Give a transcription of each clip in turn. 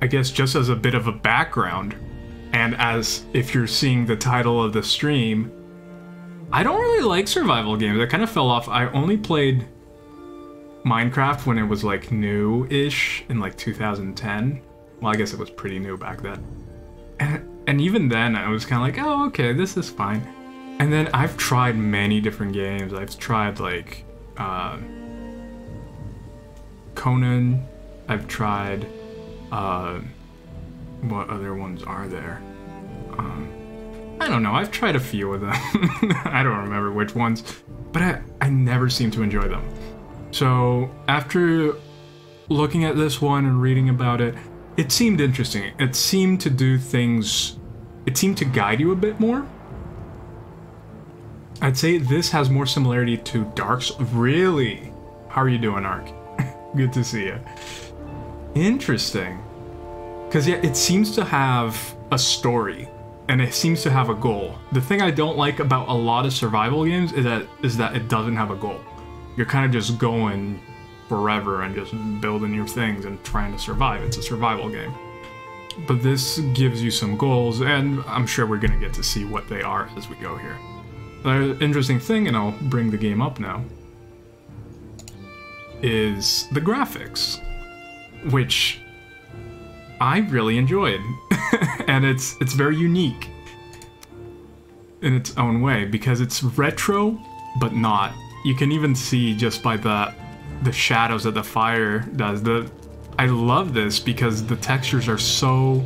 I guess just as a bit of a background, and as if you're seeing the title of the stream, I don't really like survival games. I kind of fell off. I only played Minecraft when it was like new-ish in like 2010. Well, I guess it was pretty new back then. And, and even then, I was kind of like, oh, okay, this is fine. And then I've tried many different games. I've tried like uh, Conan. I've tried. Uh, what other ones are there? Um, I don't know. I've tried a few of them. I don't remember which ones, but I, I never seem to enjoy them. So after looking at this one and reading about it, it seemed interesting. It seemed to do things. It seemed to guide you a bit more. I'd say this has more similarity to Dark's. Really? How are you doing, Ark? Good to see you. Interesting. Because, yeah, it seems to have a story and it seems to have a goal. The thing I don't like about a lot of survival games is that is that it doesn't have a goal. You're kind of just going forever and just building your things and trying to survive. It's a survival game. But this gives you some goals, and I'm sure we're gonna get to see what they are as we go here. The interesting thing, and I'll bring the game up now, is the graphics, which I really enjoyed, and it's it's very unique in its own way because it's retro, but not. You can even see just by the the shadows that the fire does. The I love this because the textures are so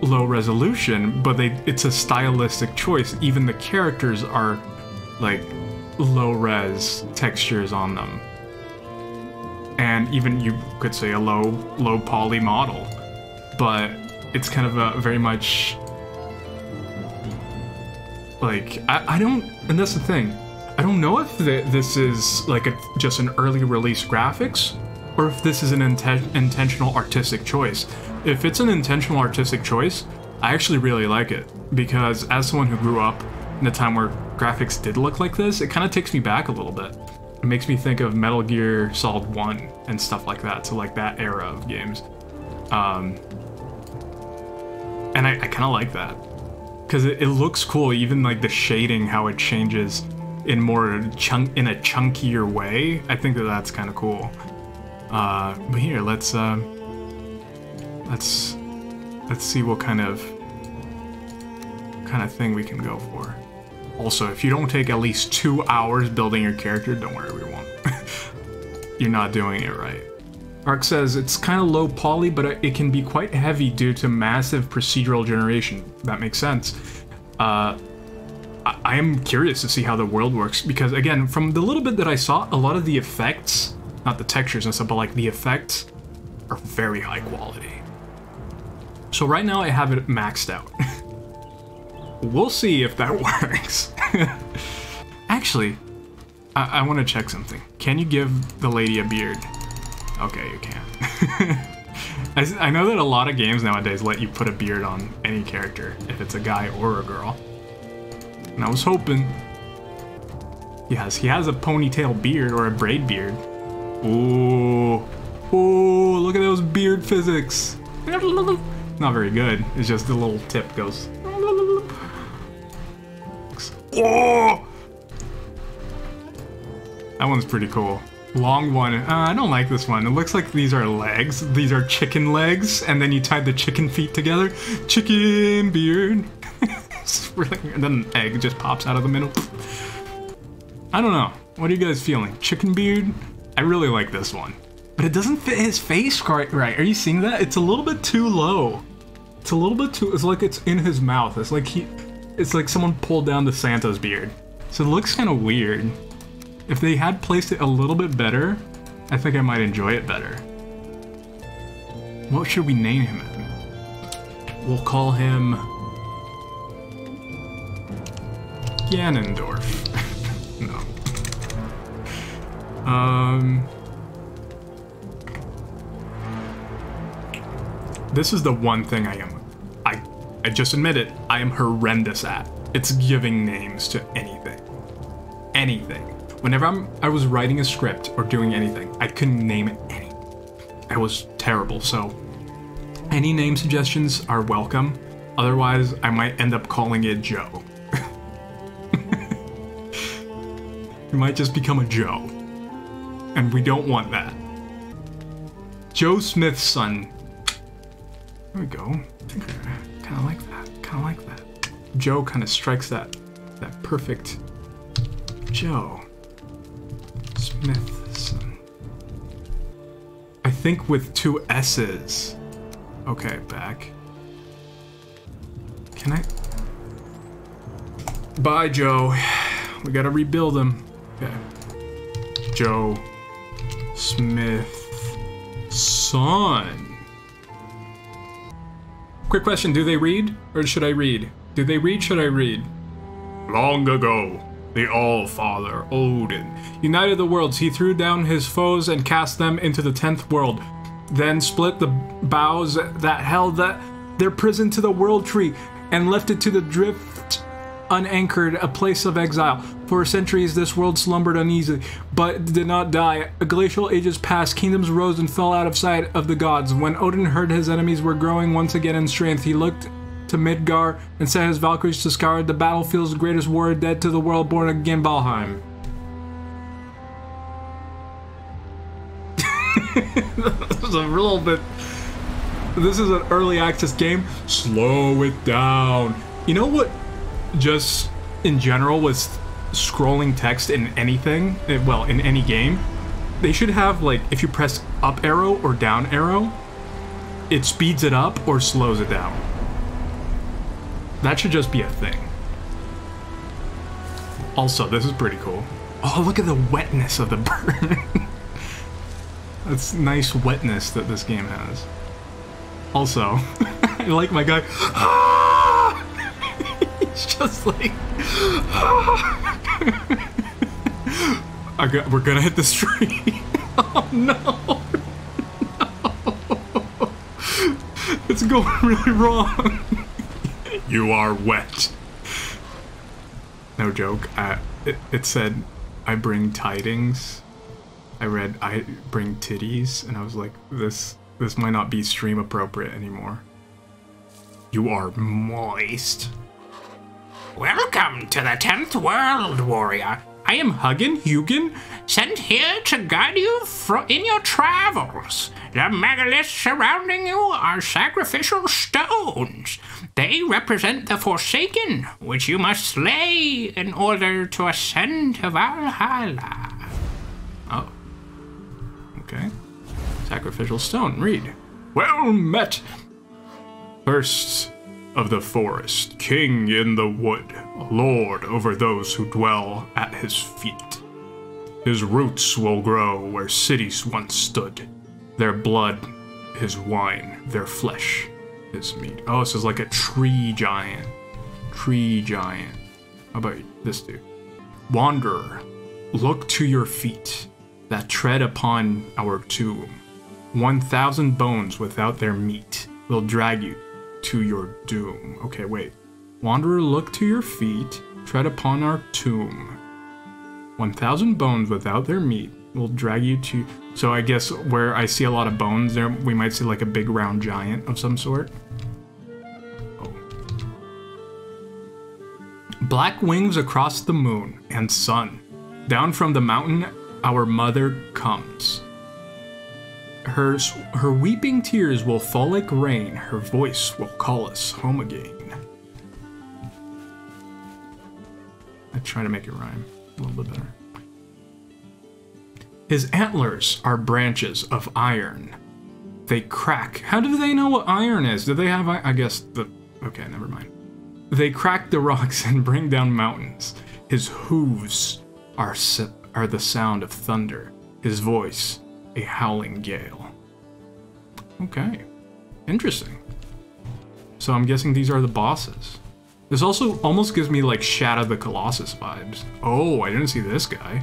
low resolution, but they it's a stylistic choice. Even the characters are like low res textures on them. And even you could say a low low poly model but it's kind of a very much like I, I don't and that's the thing. I don't know if this is like a, just an early release graphics or if this is an inten- intentional artistic choice. If it's an intentional artistic choice i actually really like it because as someone who grew up in a time where graphics did look like this it kind of takes me back a little bit it makes me think of metal gear solid 1 and stuff like that so like that era of games um, and I, I kind of like that. Because it, it looks cool, even like the shading, how it changes in more chunk in a chunkier way. I think that that's kind of cool. Uh, but here, let's uh, let's let's see what kind of kind of thing we can go for. Also, if you don't take at least two hours building your character, don't worry, we won't. You're not doing it right. Ark says it's kind of low poly, but it can be quite heavy due to massive procedural generation. That makes sense. Uh, I, I am curious to see how the world works because, again, from the little bit that I saw, a lot of the effects, not the textures and stuff, but like the effects, are very high quality. So right now I have it maxed out. we'll see if that works. Actually, I, I want to check something. Can you give the lady a beard? Okay, you can. I, I know that a lot of games nowadays let you put a beard on any character, if it's a guy or a girl. And I was hoping... Yes, he has a ponytail beard or a braid beard. Ooh. Ooh, look at those beard physics. Not very good. It's just the little tip goes... Oh! That one's pretty cool long one. Uh, I don't like this one. It looks like these are legs. These are chicken legs, and then you tied the chicken feet together. Chicken beard. and then an egg just pops out of the middle. I don't know. What are you guys feeling? Chicken beard? I really like this one. But it doesn't fit his face quite right. Are you seeing that? It's a little bit too low. It's a little bit too... It's like it's in his mouth. It's like he... It's like someone pulled down the Santa's beard. So it looks kind of weird. If they had placed it a little bit better, I think I might enjoy it better. What should we name him? We'll call him Ganondorf. no. Um. This is the one thing I am. I, just admit it. I am horrendous at. It's giving names to anything. Anything. Whenever I'm, I was writing a script or doing anything, I couldn't name it any. I was terrible, so Any name suggestions are welcome. Otherwise, I might end up calling it Joe. it might just become a Joe. And we don't want that. Joe Smith's son. There we go. Kind of like that. Kind of like that. Joe kind of strikes that that perfect Joe Smith's son. I think with two S's. Okay, back. Can I? Bye, Joe. We gotta rebuild him. Okay. Joe Smith son. Quick question, do they read? Or should I read? Do they read, should I read? Long ago, the All-Father, Odin, united the worlds. He threw down his foes and cast them into the tenth world. Then split the boughs that held that their prison to the world tree and left it to the drift unanchored, a place of exile. For centuries, this world slumbered uneasily, but did not die. A glacial ages passed, kingdoms rose and fell out of sight of the gods. When Odin heard his enemies were growing once again in strength, he looked to Midgard and sent his Valkyries to scour the battlefield's greatest war dead to the world born again Valheim. this is a little bit. This is an early access game. Slow it down. You know what? Just in general, with scrolling text in anything, eh, well, in any game, they should have like if you press up arrow or down arrow, it speeds it up or slows it down. That should just be a thing. Also, this is pretty cool. Oh, look at the wetness of the bird. That's nice wetness that this game has. Also, I like my guy. He's just like. I got, we're gonna hit this tree. oh no! no! It's going really wrong. you are wet. No joke. I, it, it said, I bring tidings I read I bring titties and I was like this this might not be stream appropriate anymore. You are moist. Welcome to the 10th world, warrior. I am Hugin Hugin, sent here to guide you in your travels. The megaliths surrounding you are sacrificial stones. They represent the Forsaken, which you must slay in order to ascend to Valhalla. Oh. Okay. Sacrificial stone. Read. Well met! First of the forest, king in the wood, lord over those who dwell at his feet. His roots will grow where cities once stood. Their blood his wine, their flesh his meat. Oh, this is like a tree giant. Tree giant. How about this dude? Wanderer, look to your feet that tread upon our tomb. One thousand bones without their meat will drag you to your doom. Okay, wait. Wanderer, look to your feet, tread upon our tomb. One thousand bones without their meat will drag you to. So I guess where I see a lot of bones there, we might see like a big round giant of some sort. Oh. Black wings across the moon and sun. Down from the mountain our mother comes. Her, her weeping tears will fall like rain, her voice will call us home again. I try to make it rhyme a little bit better. His antlers are branches of iron. They crack. How do they know what iron is? Do they have, I guess, the. Okay, never mind. They crack the rocks and bring down mountains. His hooves are are the sound of thunder, his voice a howling gale. Okay, interesting. So I'm guessing these are the bosses. This also almost gives me like Shadow the Colossus vibes. Oh, I didn't see this guy.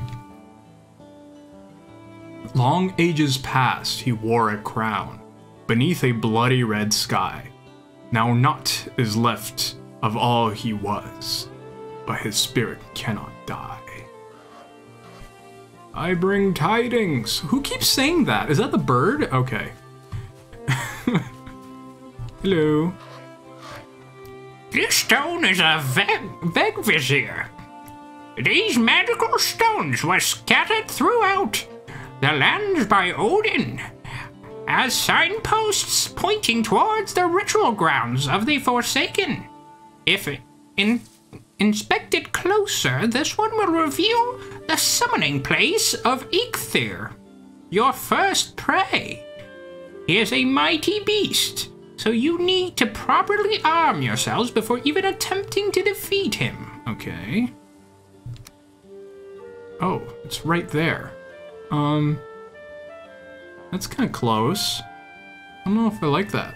Long ages past, he wore a crown beneath a bloody red sky. Now naught is left of all he was, but his spirit cannot die. I bring tidings. Who keeps saying that? Is that the bird? Okay. Hello. This stone is a Veg Vizier. These magical stones were scattered throughout the lands by Odin as signposts pointing towards the ritual grounds of the Forsaken. If in, inspected closer, this one will reveal the summoning place of Eikthyr, your first prey. He is a mighty beast, so you need to properly arm yourselves before even attempting to defeat him. Okay. Oh, it's right there. Um, that's kind of close. I don't know if I like that.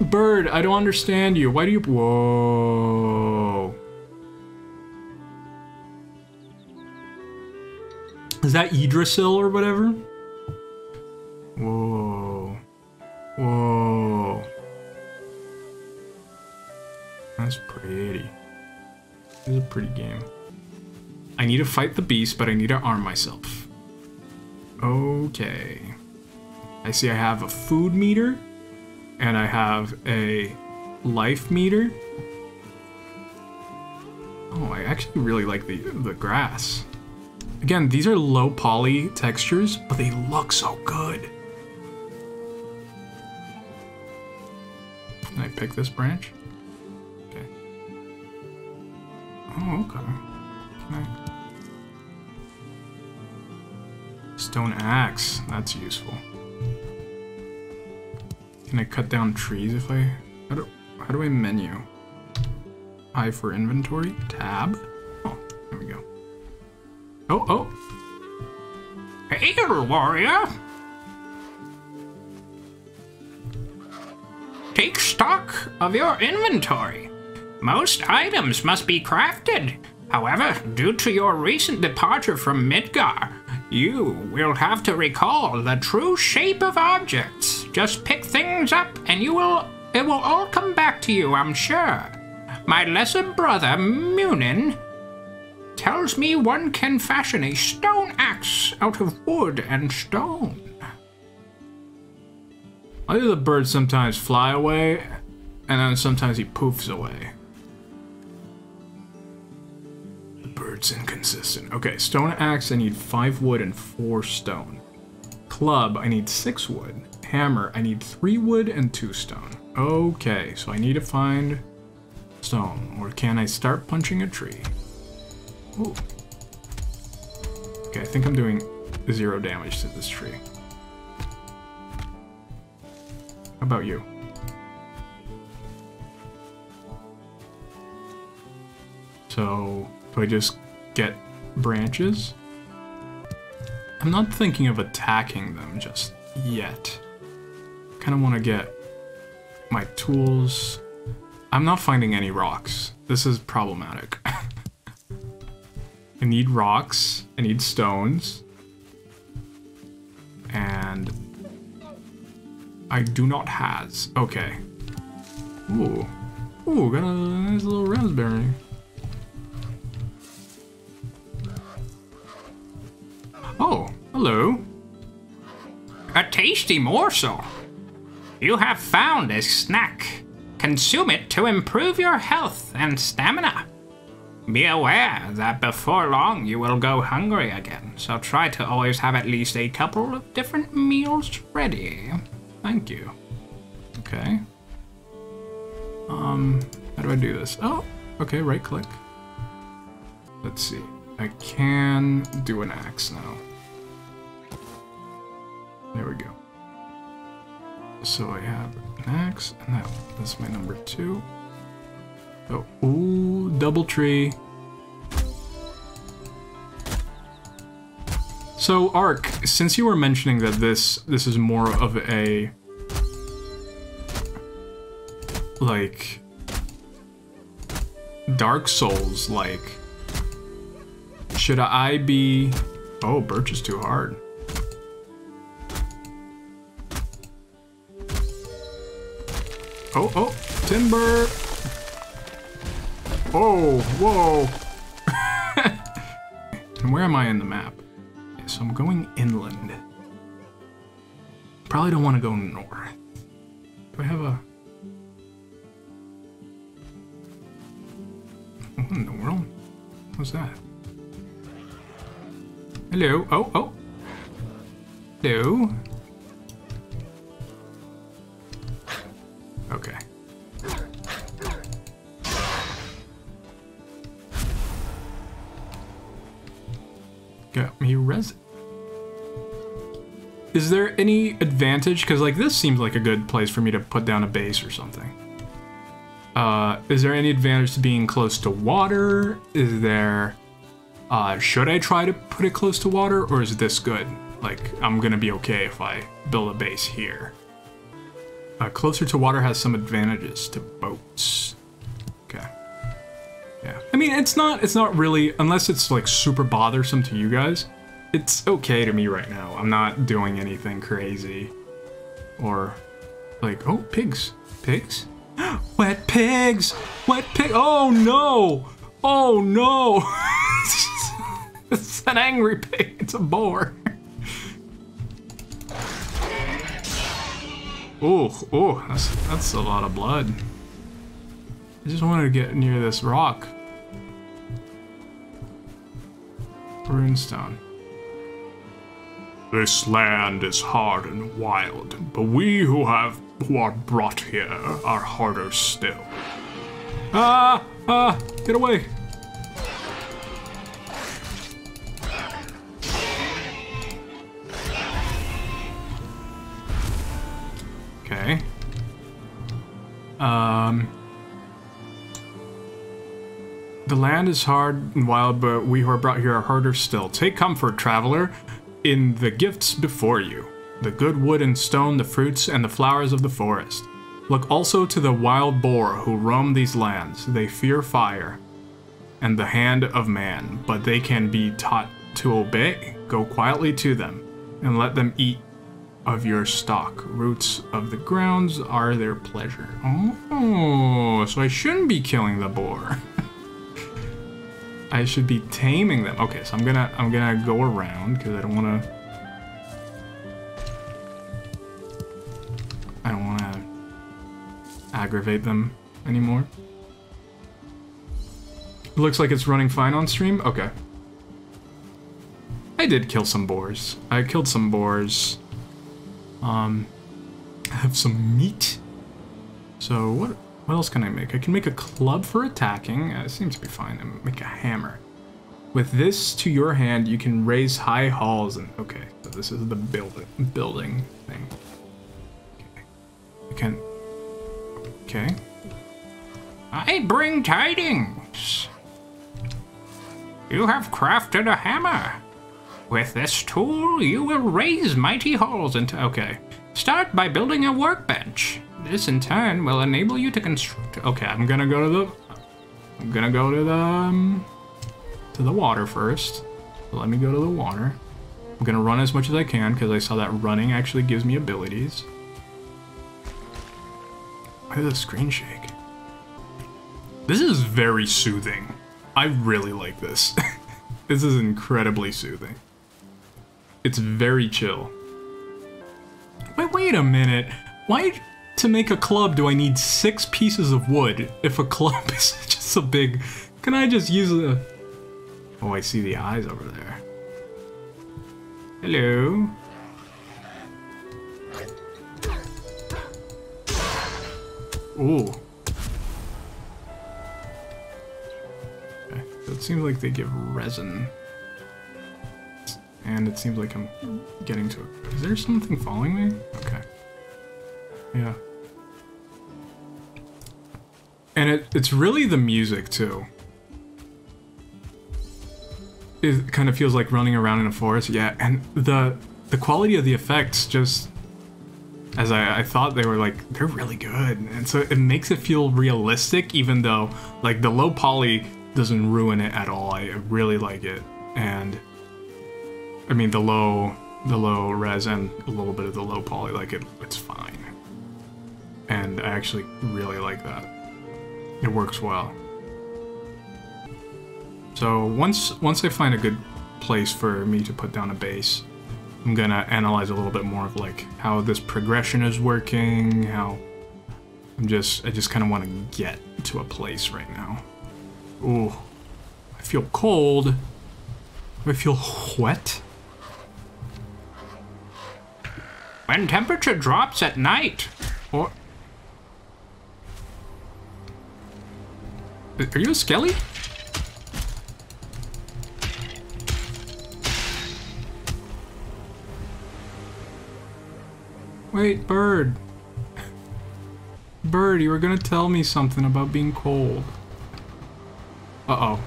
Bird, I don't understand you. Why do you... Whoa. Is that Yggdrasil or whatever? Whoa. Whoa. That's pretty. This is a pretty game. I need to fight the beast, but I need to arm myself. Okay. I see I have a food meter, and I have a life meter. Oh, I actually really like the, the grass. Again, these are low poly textures, but they look so good. Can I pick this branch? Okay. Oh, okay. Stone axe. That's useful. Can I cut down trees if I... How do, how do I menu? I for inventory? Tab? Oh, there we go. Oh, oh! Hail, warrior! Take stock of your inventory. Most items must be crafted. However, due to your recent departure from Midgard, you will have to recall the true shape of objects. Just pick things up and you will it will all come back to you, I'm sure. My lesser brother, Munin, tells me one can fashion a stone axe out of wood and stone. Why do the birds sometimes fly away, and then sometimes he poofs away? Bird's inconsistent. Okay, stone axe, I need five wood and four stone. Club, I need six wood. Hammer, I need three wood and two stone. Okay, so I need to find stone. Or can I start punching a tree? Ooh. Okay, I think I'm doing zero damage to this tree. How about you? So, do I just get branches? I'm not thinking of attacking them just yet. Kind of want to get my tools. I'm not finding any rocks. This is problematic. I need rocks. I need stones. And I do not has. Okay. Ooh. Ooh, got a nice little raspberry. Oh, hello. A tasty morsel. You have found a snack. Consume it to improve your health and stamina. Be aware that before long you will go hungry again, so try to always have at least a couple of different meals ready. Thank you. Okay. Um, how do I do this? Oh, okay, right click. Let's see. I can do an axe now. There we go. So I have an axe, and that, that's my number two. Oh, ooh, double tree. So, Ark, since you were mentioning that this this is more of a like Dark Souls like should I be Oh, birch is too hard. Oh, oh, timber. Oh, whoa. and where am I in the map? So I'm going inland. probably don't want to go north. Do I have a... What in the world? What's that? Hello? Oh, oh. Hello? Okay. Got me resin. Is there any advantage? Because, like, this seems like a good place for me to put down a base or something. Uh, is there any advantage to being close to water? Is there... Uh, should I try to put it close to water, or is this good? Like, I'm gonna be okay if I build a base here. Uh, closer to water has some advantages to boats. Okay. Yeah. I mean, it's not, it's not really, unless it's like super bothersome to you guys, it's okay to me right now. I'm not doing anything crazy. Or, like, oh, pigs. Pigs? Wet pigs! Wet pig! Oh no! Oh no! it's an angry pig. It's a boar. Oh, oh, that's, that's a lot of blood. I just wanted to get near this rock. Runestone. This land is hard and wild, but we who have who are brought here are harder still. Ah! Ah! Get away! Okay. Um... The land is hard and wild, but we who are brought here are harder still. Take comfort, traveler, in the gifts before you the good wood and stone, the fruits, and the flowers of the forest. Look also to the wild boar who roam these lands. They fear fire and the hand of man, but they can be taught to obey. Go quietly to them and let them eat of your stock. Roots of the grounds are their pleasure. Oh, so I shouldn't be killing the boar. I should be taming them. Okay, so I'm gonna I'm gonna go around because I don't want to I don't wanna aggravate them anymore. Looks like it's running fine on stream? Okay. I did kill some boars. I killed some boars. Um, I have some meat. So what what else can I make? I can make a club for attacking. Uh, it seems to be fine. And make a hammer. With this to your hand, you can raise high halls and okay. So this is the building building thing. Okay. I can Okay. I bring tidings. You have crafted a hammer. With this tool, you will raise mighty halls into. Okay. Start by building a workbench. This in turn will enable you to construct. Okay, I'm gonna go to the. I'm gonna go to the. Um, to the water first. let me go to the water. I'm gonna run as much as I can because I saw that running actually gives me abilities. Why does the screen shake? This is very soothing. I really like this. this is incredibly soothing. It's very chill. Wait, wait a minute. Why to make a club do I need six pieces of wood if a club is just a big... Can I just use a... Oh, I see the eyes over there. Hello. Ooh. Okay, seems like they give resin. And it seems like I'm getting to it. Is there something following me? Okay. Yeah. And it, it's really the music, too. It kind of feels like running around in a forest. Yeah, and the the quality of the effects just as I, I thought they were like they're really good and so it makes it feel realistic even though like the low poly doesn't ruin it at all I really like it and I mean the low the low res and a little bit of the low poly like it it's fine and I actually really like that it works well so once once I find a good place for me to put down a base I'm gonna analyze a little bit more of like how this progression is working, how I'm just, I just kind of want to get to a place right now. Ooh, I feel cold. I feel wet. When temperature drops at night, Or... Are you a skelly? Wait, bird. Bird, you were gonna tell me something about being cold. Uh-oh.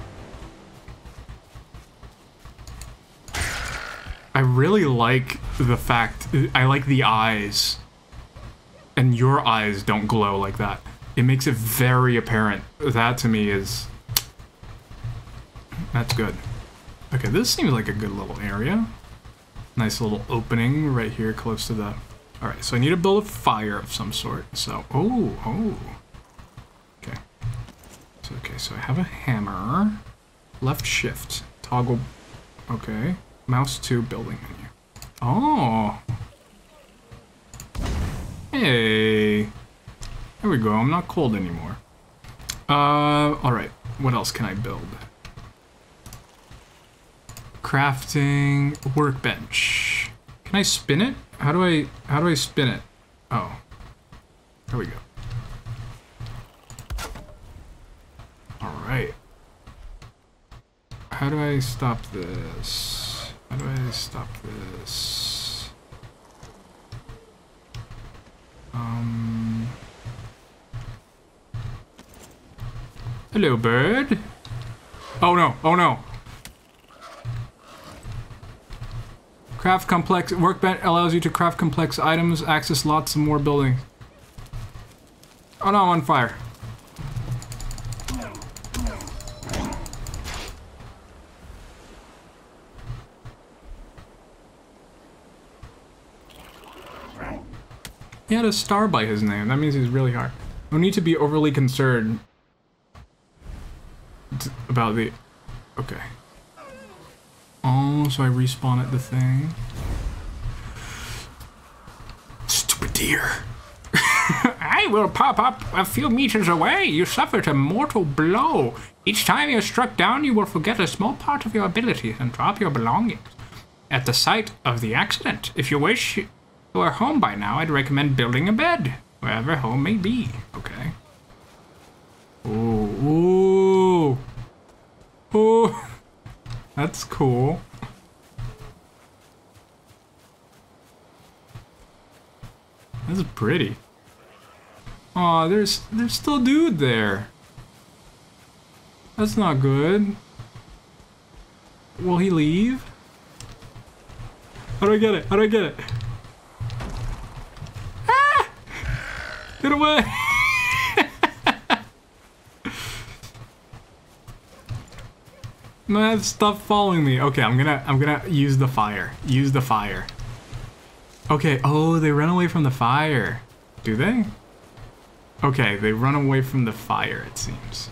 I really like the fact, Uh, I like the eyes. And your eyes don't glow like that. It makes it very apparent. That to me is... That's good. Okay, this seems like a good little area. Nice little opening right here close to the... Alright, so I need to build a fire of some sort. So, oh, oh. Okay. So, okay, so I have a hammer. Left shift. Toggle. Okay. Mouse to building menu. Oh. Hey. There we go. I'm not cold anymore. Uh, alright. What else can I build? Crafting workbench. Can I spin it? How do I how do I spin it? Oh. There we go. Alright. How do I stop this? How do I stop this? Um Hello bird. Oh no, oh no. Craft complex workbench allows you to craft complex items, access lots of more buildings. Oh no, I'm on fire. He had a star by his name. That means he's really hard. No need to be overly concerned about the... Okay. Oh, so I respawn at the thing. Stupid deer. I will pop up a few meters away. You suffered a mortal blow. Each time you're struck down, you will forget a small part of your abilities and drop your belongings. At the site of the accident, if you wish you are home by now, I'd recommend building a bed, wherever home may be. Okay. Ooh. Ooh. Ooh. That's cool. That's pretty. Aw, there's there's still dude there. That's not good. Will he leave? How do I get it? How do I get it? Ah! Get away! Man, stop following me. Okay, I'm gonna I'm gonna use the fire. Use the fire. Okay, oh, they run away from the fire. Do they? Okay, they run away from the fire, it seems.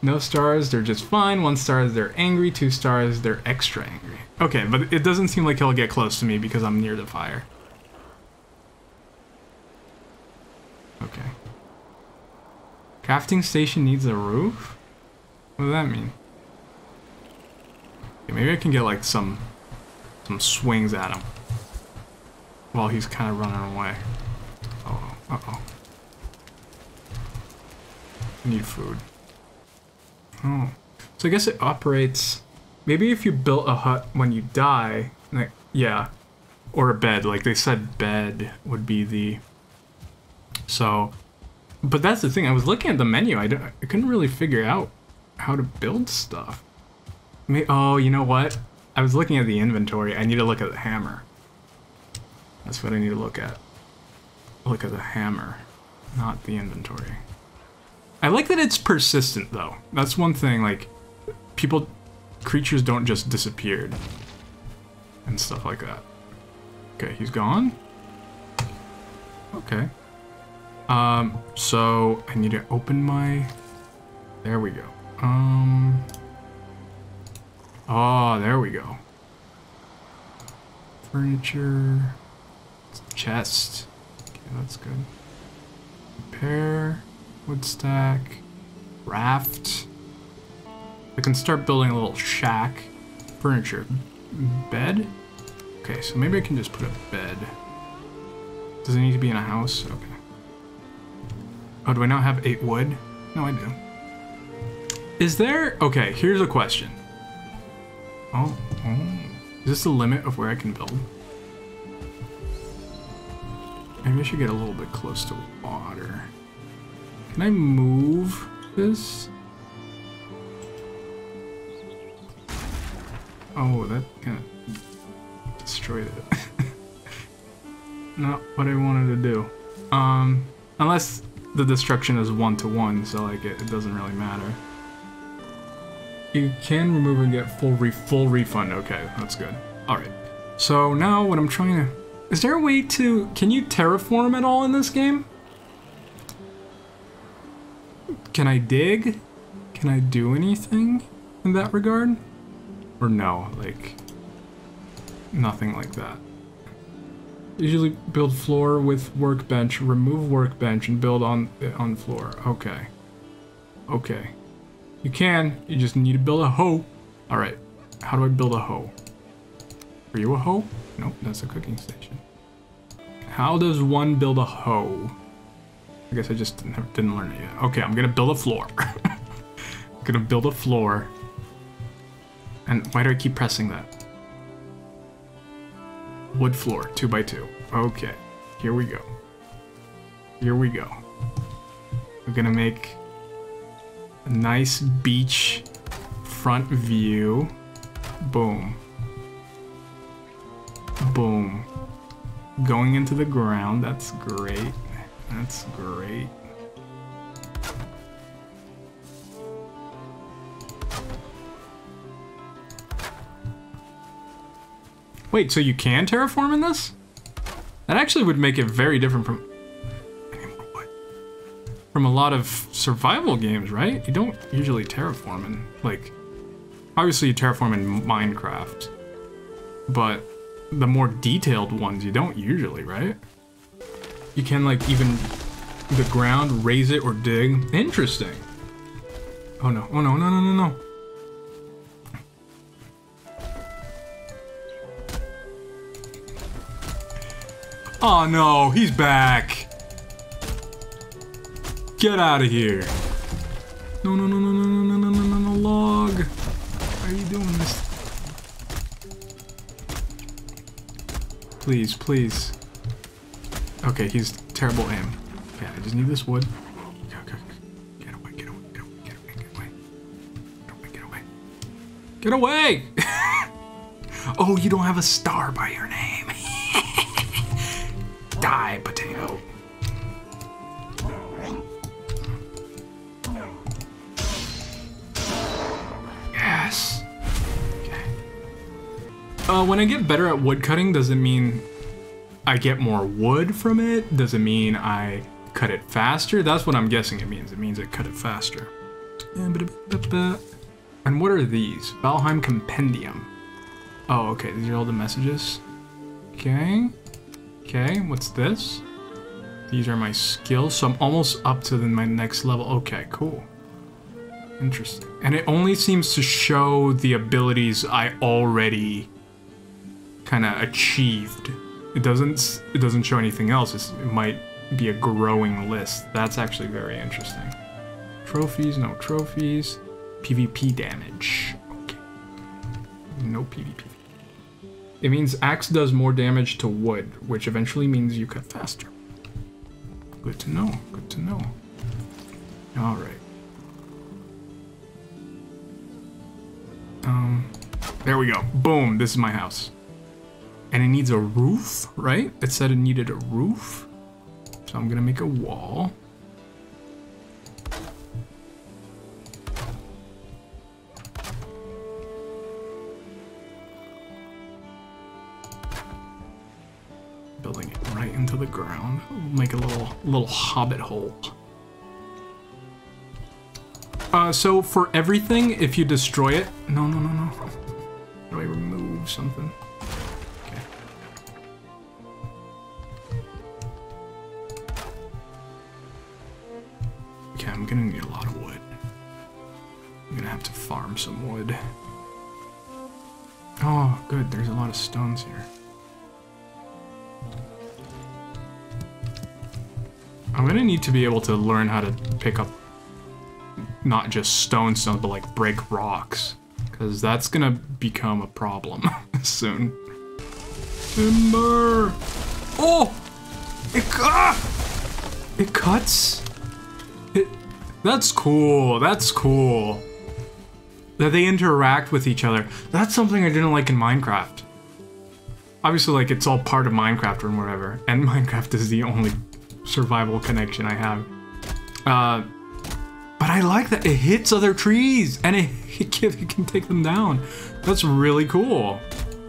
No stars, they're just fine. One star, they're angry. Two stars, they're extra angry. Okay, but it doesn't seem like he'll get close to me because I'm near the fire. Okay. Crafting station needs a roof? What does that mean? Okay, maybe I can get like some some swings at him while he's kind of running away. Oh, uh oh. I need food. Oh, so I guess it operates. Maybe if you built a hut when you die, like yeah, or a bed. Like they said, bed would be the. So, but that's the thing. I was looking at the menu. I, I couldn't really figure out how to build stuff. May, oh, you know what? I was looking at the inventory. I need to look at the hammer. That's what I need to look at. Look at the hammer, not the inventory. I like that it's persistent though. That's one thing, like, people, creatures don't just disappear and stuff like that. Okay, he's gone. Okay. Um, so I need to open my, there we go. Um, oh, there we go. Furniture. Chest. Okay, that's good. Repair. Wood stack. Raft. I can start building a little shack. Furniture. Bed? Okay, so maybe I can just put a bed. Does it need to be in a house? Okay. Oh, do I not have eight wood? No, I do. Is there... Okay, here's a question. Oh, oh. Is this the limit of where I can build? Maybe I should get a little bit close to water. Can I move this? Oh, that kind of destroyed it. Not what I wanted to do. Um, unless the destruction is one to one, so like it, it doesn't really matter. You can remove and get full re full refund. Okay, that's good. All right. So now what I'm trying to is there a way to can you terraform at all in this game? Can I dig? Can I do anything in that regard? Or no, like nothing like that. Usually build floor with workbench, remove workbench and build on on floor. Okay. Okay. You can, you just need to build a hoe. All right. How do I build a hoe? Are you a hoe? Nope, that's a cooking station. How does one build a hoe? I guess I just didn't, didn't learn it yet. Okay, I'm gonna build a floor. I'm gonna build a floor. And why do I keep pressing that? Wood floor, two by two. Okay, here we go. Here we go. We're gonna make a nice beach front view. Boom. Boom. Going into the ground, that's great. That's great. Wait, so you can terraform in this? That actually would make it very different from from a lot of survival games, right? You don't usually terraform in like obviously you terraform in Minecraft, but the more detailed ones you don't usually, right? You can like even the ground raise it or dig. Interesting. Oh no! Oh no! No! No! No! No! Oh no, he's back. Get out of here. No, no, no, no, no, no, no, no, no, no, log. Why are you doing this? Please, please. Okay, he's terrible aim. Yeah, I just need this wood. Get away, get away. Get away, get away. Get away! oh, you don't have a star by your name. Uh, when I get better at wood cutting, does it mean I get more wood from it? Does it mean I cut it faster? That's what I'm guessing it means. It means I cut it faster. And what are these? Valheim Compendium. Oh, okay. These are all the messages. Okay. Okay, what's this? These are my skills, so I'm almost up to the, my next level. Okay, cool. Interesting. And it only seems to show the abilities I already kind of achieved. It doesn't it doesn't show anything else. It's, it might be a growing list. That's actually very interesting. Trophies, no trophies. PvP damage. Okay. No PvP. It means axe does more damage to wood, which eventually means you cut faster. Good to know, good to know. Alright. Um, there we go. Boom, this is my house. And it needs a roof, right? It said it needed a roof. So I'm gonna make a wall. building it right into the ground. Make a little little hobbit hole. Uh, so for everything, if you destroy it, no, no, no, no. Do I remove something? I'm gonna need a lot of wood. I'm gonna have to farm some wood. Oh, good, there's a lot of stones here. I'm gonna need to be able to learn how to pick up not just stone stones, but like break rocks. Because that's gonna become a problem soon. Timber! Oh! It, ah! it cuts? It, that's cool, that's cool. That they interact with each other. That's something I didn't like in Minecraft. Obviously, like, it's all part of Minecraft or whatever, and Minecraft is the only survival connection I have. Uh, but I like that it hits other trees and it, it, can, it can take them down. That's really cool.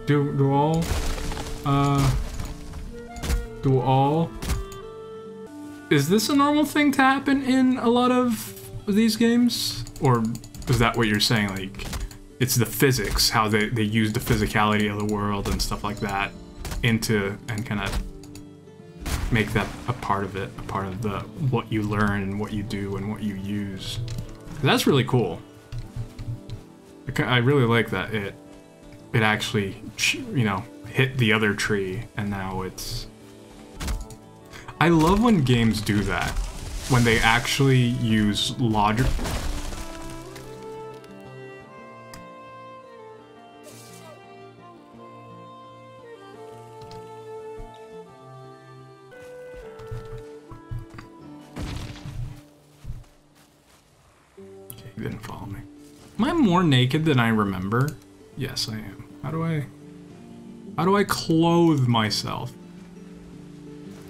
Do, do all, uh, do all, is this a normal thing to happen in a lot of these games? Or is that what you're saying? Like, it's the physics, how they, they use the physicality of the world and stuff like that into, and kind of make that a part of it, a part of the what you learn and what you do and what you use. That's really cool. I really like that it it actually you know hit the other tree and now it's. I love when games do that when they actually use logic didn't follow me. Am I more naked than I remember? Yes, I am. How do I... How do I clothe myself?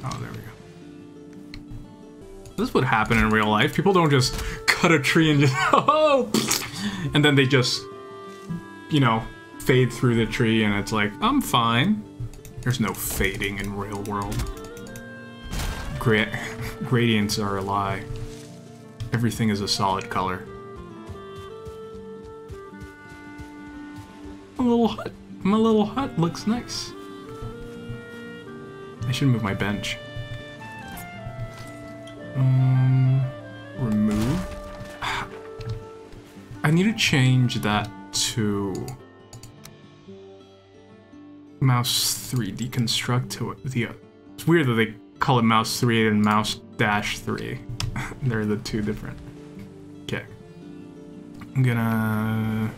Oh, there we go. This would happen in real life. People don't just cut a tree and just... Oh! And then they just... You know, fade through the tree and it's like, I'm fine. There's no fading in real world. Gra gradients are a lie. Everything is a solid color. My little hut. My little hut looks nice. I should move my bench. Um, remove. I need to change that to mouse 3 deconstruct to the it's weird that they call it mouse 3 and mouse dash 3 they're the two different okay i'm gonna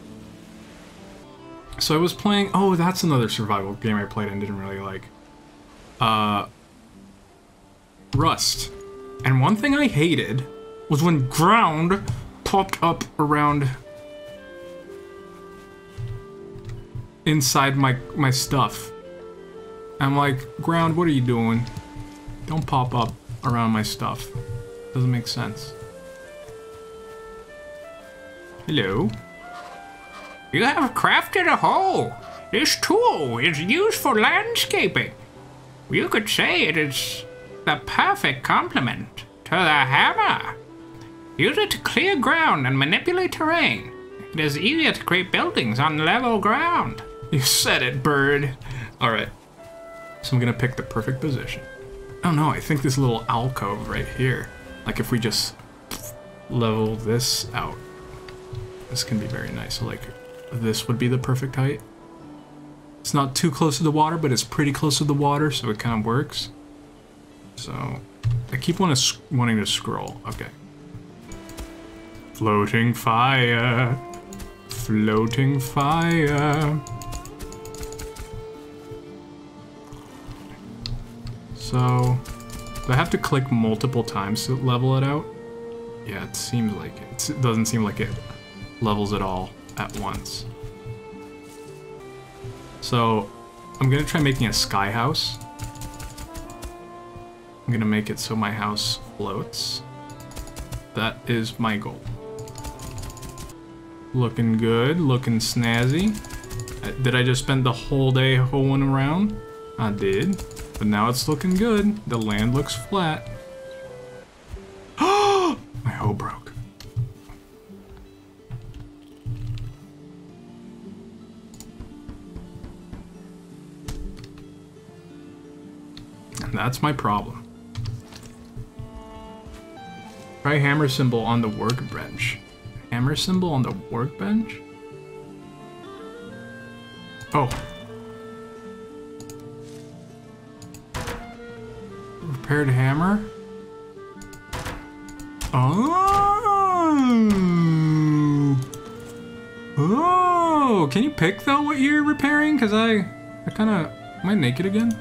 so I was playing, oh, that's another survival game I played and didn't really like. Uh, Rust. And one thing I hated was when ground popped up around inside my, my stuff. I'm like, ground, what are you doing? Don't pop up around my stuff. Doesn't make sense. Hello? You have crafted a hole. This tool is used for landscaping. You could say it is the perfect complement to the hammer. Use it to clear ground and manipulate terrain. It is easier to create buildings on level ground. You said it, bird. All right. So I'm gonna pick the perfect position. Oh no, I think this little alcove right here. Like if we just level this out, this can be very nice. So like this would be the perfect height. It's not too close to the water, but it's pretty close to the water, so it kind of works. So, I keep wanting to, wanting to scroll. Okay. Floating fire. Floating fire. So, I have to click multiple times to level it out? Yeah, it seems like it. It doesn't seem like it levels it all at once. So I'm gonna try making a sky house. I'm gonna make it so my house floats. That is my goal. Looking good, looking snazzy. Did I just spend the whole day hoeing around? I did, but now it's looking good. The land looks flat. my hoe broke. And that's my problem. Try hammer symbol on the workbench. Hammer symbol on the workbench? Oh. Repaired hammer? Oh. Oh. Can you pick though what you're repairing? Because I, I kind of, am I naked again?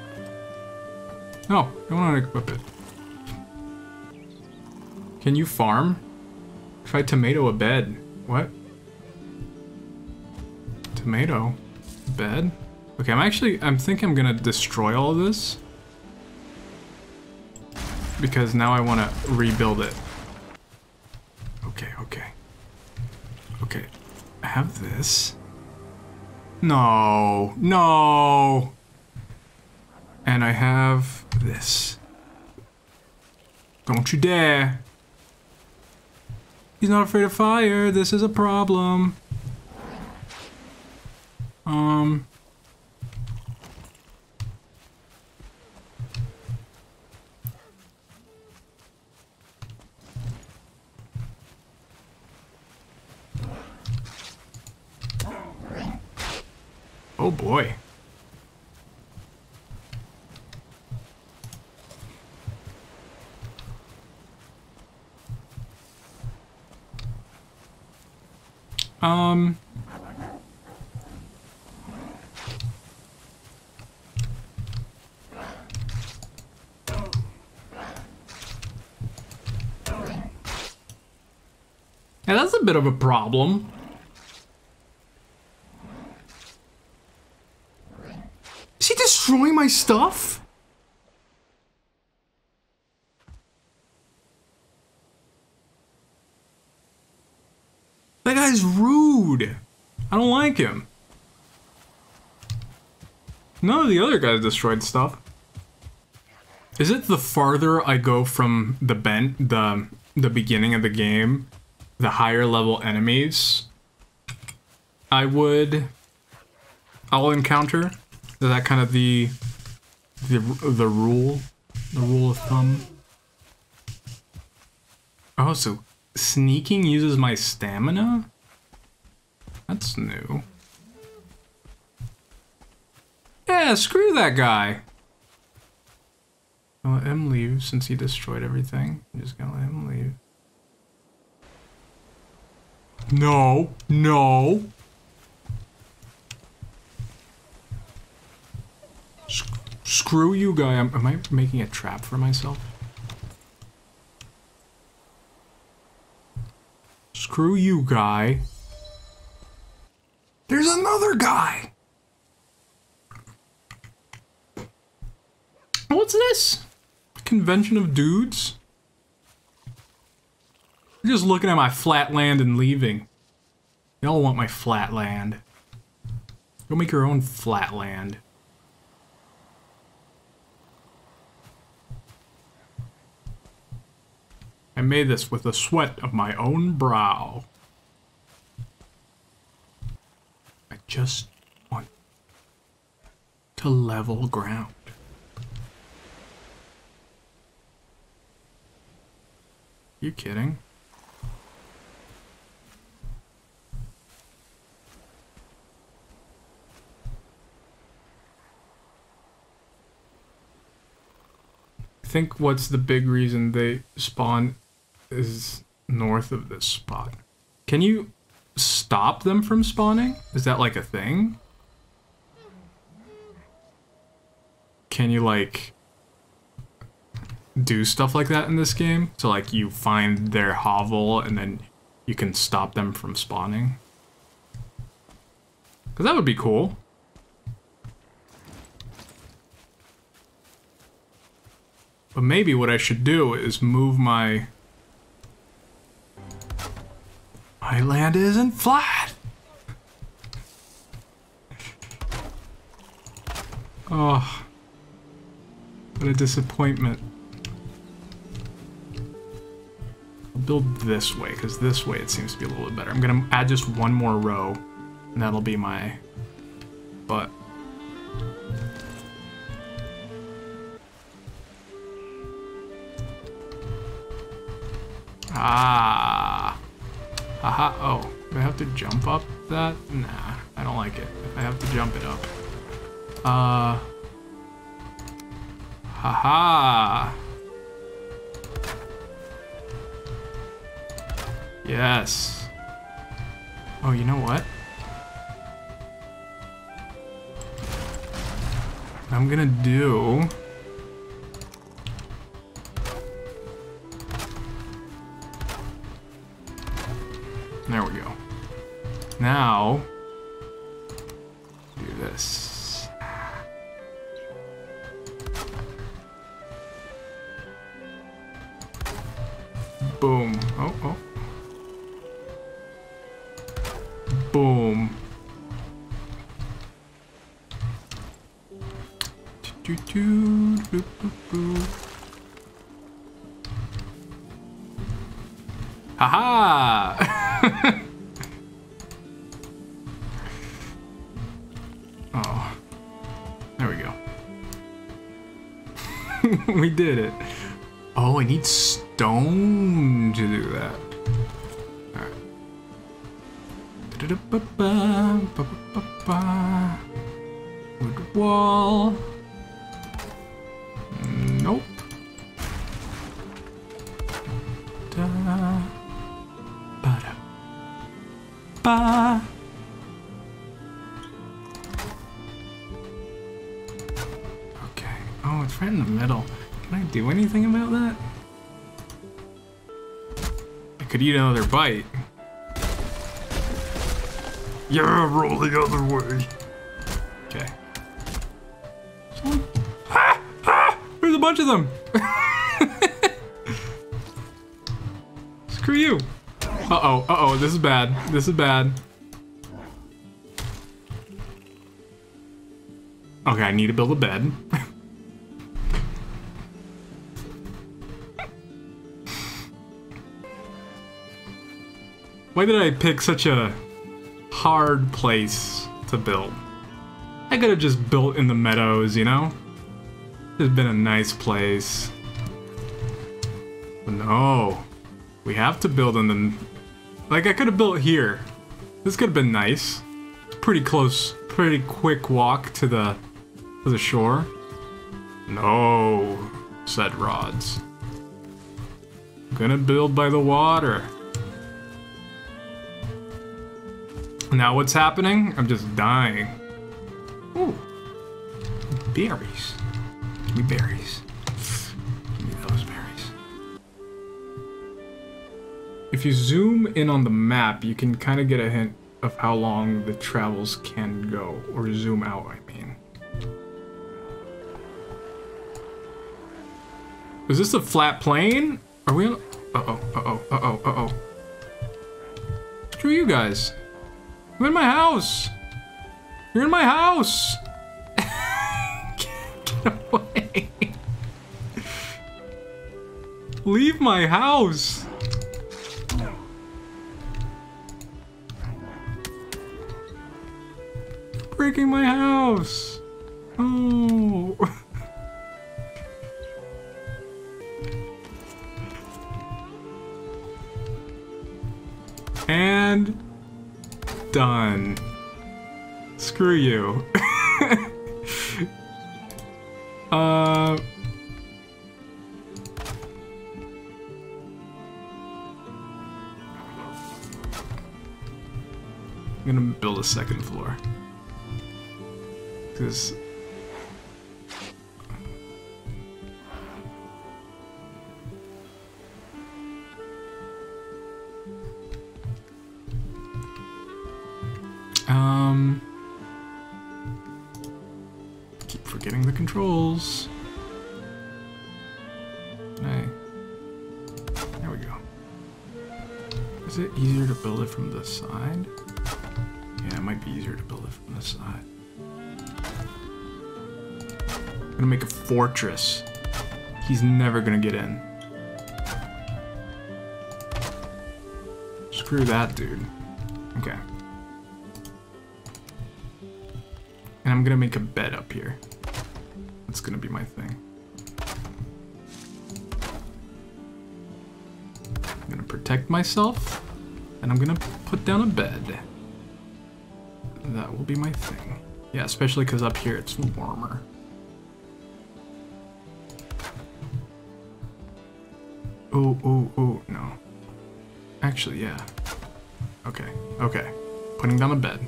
No, I want to equip it. Can you farm? Try tomato a bed. What? Tomato? Bed? Okay, I'm actually, I'm thinking I'm gonna destroy all this. Because now I want to rebuild it. Okay, okay. Okay. I have this. No, no. And I have this. Don't you dare. He's not afraid of fire. This is a problem. Um. Oh boy. Um. Yeah, that's a bit of a problem. Is he destroying my stuff? That guy's rude. I don't like him. None of the other guys destroyed stuff. Is it the farther I go from the bent the the beginning of the game, the higher level enemies I would I'll encounter? Is that kind of the the the rule, the rule of thumb? Oh, so sneaking uses my stamina? That's new. Yeah, screw that guy. I'll let him leave since he destroyed everything. I'm just gonna let him leave. No, no. Sc- screw you, guy. Am, am I making a trap for myself? Screw you, guy. There's another guy. Oh, what's this? Convention of dudes? Just looking at my flat land and leaving. Y'all want my flat land. Go make your own flat land. I made this with the sweat of my own brow. I just want to level ground. You kidding? I think what's the big reason they spawn is north of this spot. Can you stop them from spawning? Is that like a thing? Can you like do stuff like that in this game? So like you find their hovel and then you can stop them from spawning? Cause that would be cool. But maybe what I should do is move my... My land isn't flat! Oh. What a disappointment. I'll build this way, because this way it seems to be a little bit better. I'm gonna add just one more row, and that'll be my... But... Ah. Haha. Oh, do I have to jump up that? Nah, I don't like it. I have to jump it up. Uh. Haha. Yes. Oh, you know what? I'm gonna do... There we go. Now, do this. Boom. Oh, oh. Boom. Do, do, do. Haha! oh. There we go. we did it. Oh, I need stone to do that. Wood wall. Nope. Da. Ba-da. Ba. Okay. Oh, it's right in the middle. Can I do anything about that? I could eat another bite. Yeah, roll the other way. Okay. Ah! Ah! There's a bunch of them! Screw you! Uh-oh, uh-oh, this is bad. This is bad. Okay, I need to build a bed. Why did I pick such a hard place to build? I could have just built in the meadows, you know? It's been a nice place. But no. We have to build in the... Like, I could have built here. This could have been nice. Pretty close, pretty quick walk to the... to the shore. No, said Rods. I'm gonna build by the water. Now what's happening? I'm just dying. Ooh. Berries. Give me berries. Give me those berries. If you zoom in on the map, you can kind of get a hint of how long the travels can go. Or zoom out, I mean. Is this a flat plane? Are we on... Uh-oh, uh-oh, uh-oh, uh-oh. Screw you guys. I'm in my house. You're in my house. Get away. Leave my house. Breaking my house. Oh. And done. Screw you. uh. I'm gonna build a second floor. Because Um, keep forgetting the controls. Hey, there we go. Is it easier to build it from the side? Yeah, it might be easier to build it from the side. I'm gonna make a fortress. He's never gonna get in. Screw that dude. Okay. And I'm gonna make a bed up here. That's gonna be my thing. I'm gonna protect myself, and I'm gonna put down a bed. That will be my thing. Yeah, especially because up here it's warmer. Oh, oh, oh, no. Actually, yeah. Okay, okay. Putting down a bed.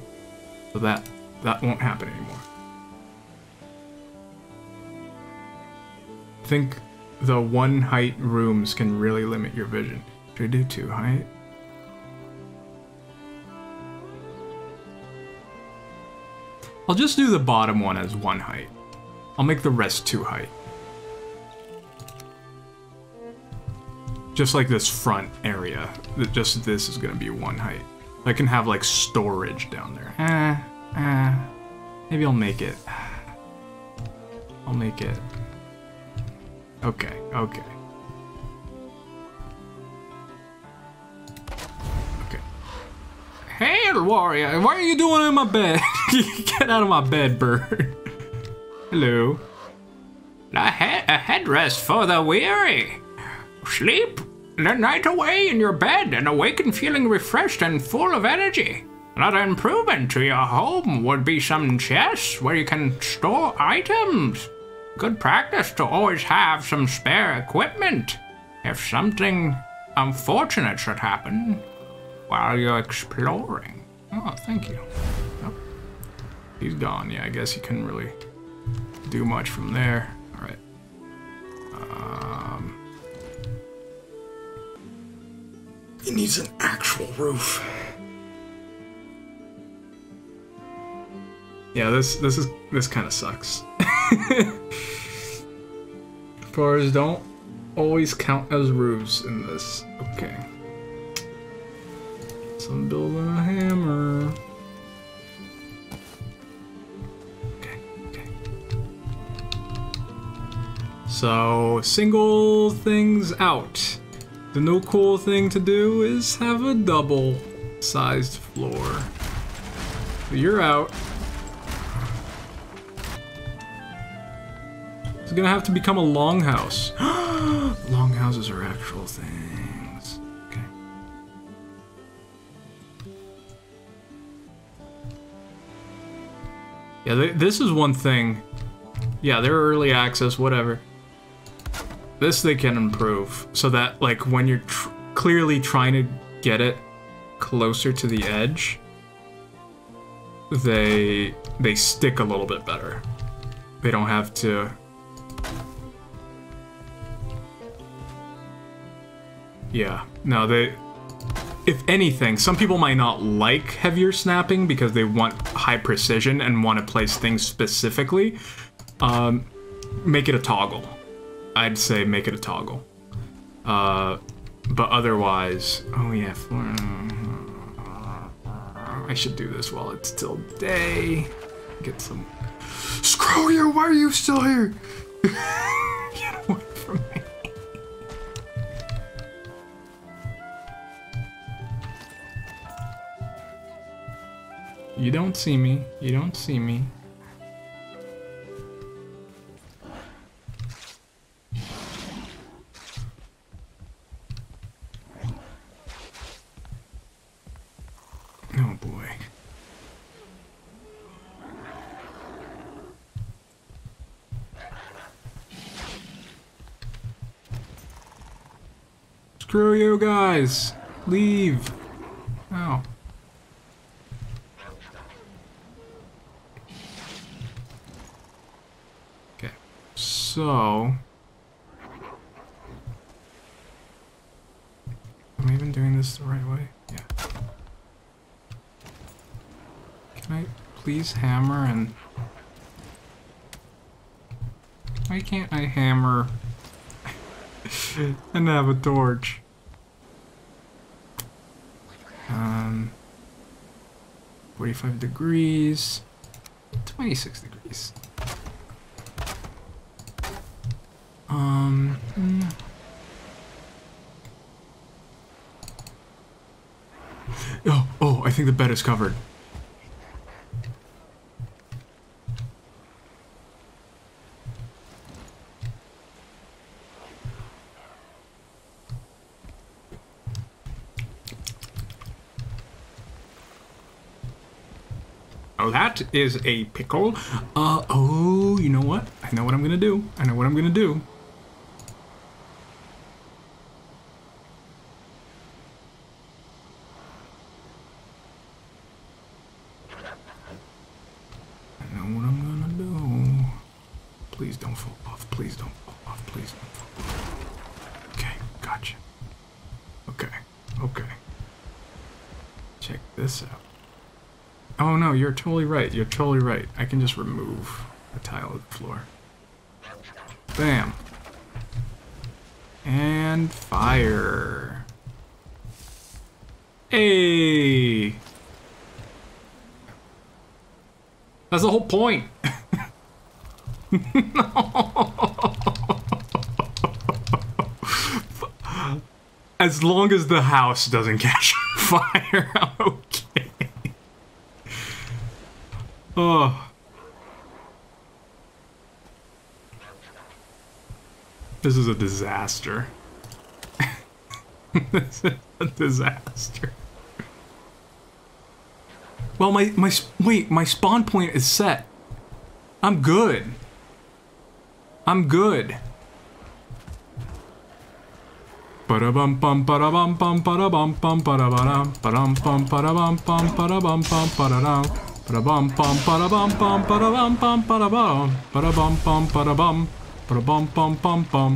So that, that won't happen anymore. I think the one height rooms can really limit your vision. Should I do two height? I'll just do the bottom one as one height. I'll make the rest two height. Just like this front area. Just this is gonna be one height. I can have like storage down there. Eh, eh. Maybe I'll make it. I'll make it. Okay, okay. Okay. Hail, warrior! What are you doing in my bed? Get out of my bed, bird. Hello. A, he a headrest for the weary. Sleep the night away in your bed and awaken feeling refreshed and full of energy. Another improvement to your home would be some chests where you can store items. Good practice to always have some spare equipment if something unfortunate should happen while you're exploring. Oh, thank you. Oh. He's gone. Yeah, I guess he couldn't really do much from there. All right. Um, it needs an actual roof. Yeah, this this is this kind of sucks. Floors don't always count as roofs in this. Okay. So I'm building a hammer. Okay, okay. So, single things out. The new cool thing to do is have a double sized floor. You're out. It's gonna have to become a longhouse. Longhouses are actual things. Okay. Yeah, th this is one thing. Yeah, they're early access, whatever. This they can improve so that, like, when you're tr clearly trying to get it closer to the edge, they they stick a little bit better. They don't have to Yeah. No, they. If anything, some people might not like heavier snapping because they want high precision and want to place things specifically. Um, make it a toggle. I'd say make it a toggle. Uh, but otherwise, oh yeah, I should do this while it's still day. Get some. Screw you! Why are you still here? You don't see me. You don't see me. Oh boy. Screw you guys. Leave. Oh. Okay. So... Am I even doing this the right way? Yeah. Can I please hammer and... Why can't I hammer and have a torch? Um, 45 degrees, 26 degrees. Um. Oh, oh, I think the bed is covered. Oh, that is a pickle. Uh, oh, you know what? I know what I'm gonna do. I know what I'm gonna do. Please don't fall off. Please don't fall off. Please don't fall off. Okay, gotcha. Okay, okay. Check this out. Oh no, you're totally right. You're totally right. I can just remove a tile of the floor. Bam. And fire. Hey! That's the whole point. As long as the house doesn't catch fire, okay. Oh. This is a disaster. this is a disaster. Well, my, my, wait, my spawn point is set. I'm good. I'm good. Ba-da-bum bum ba-da-bum bum ba-da-bum bum ba-da-ba-dum ba-dum bum ba-da-bum bum ba-da-bum bum ba-da-dum ba-da-bum bum ba-da-bum bum ba-da-bum bum ba-da-bum ba-da-bum bum ba-da-bum ba-da-bum bum bum bum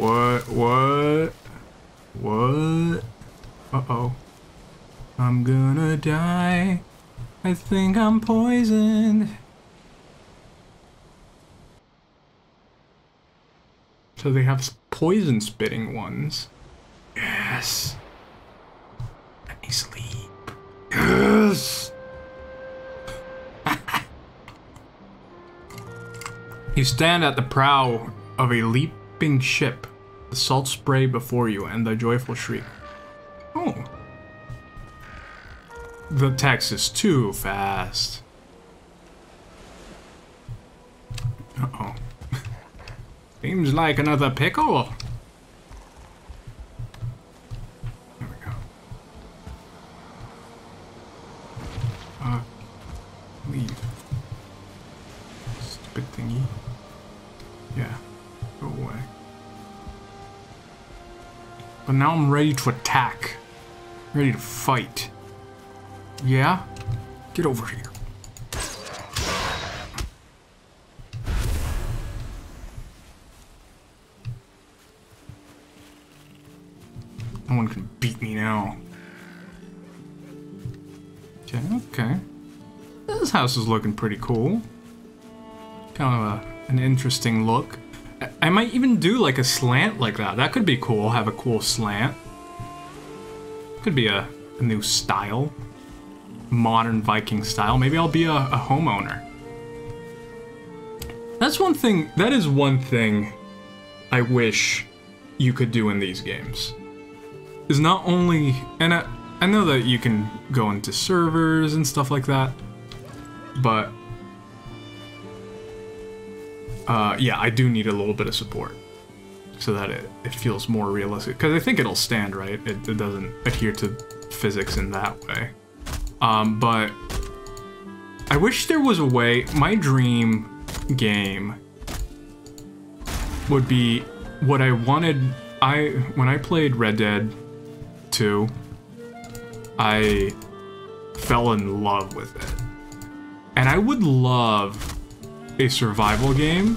What? What? What? Uh-oh. I'm gonna die. I think I'm poisoned. So they have poison spitting ones. Yes. Let me sleep. Yes. you stand at the prow of a leaping ship, the salt spray before you, and the joyful shriek. Oh. The text is too fast. Uh oh. Seems like another pickle. There we go. Ah, Leave. Stupid thingy. Yeah, go away. But now I'm ready to attack. Ready to fight. Yeah? Get over here. No one can beat me now. Okay, okay. This house is looking pretty cool. Kind of a, an interesting look. I, I might even do like a slant like that. That could be cool, have a cool slant. Could be a, a new style. Modern Viking style. Maybe I'll be a, a homeowner. That's one thing, that is one thing I wish you could do in these games is not only and I, I know that you can go into servers and stuff like that but uh, yeah I do need a little bit of support so that it, it feels more realistic because I think it'll stand right? It, it doesn't adhere to physics in that way. Um, but I wish there was a way my dream game would be what I wanted I when I played Red Dead 2 I fell in love with it. And I would love a survival game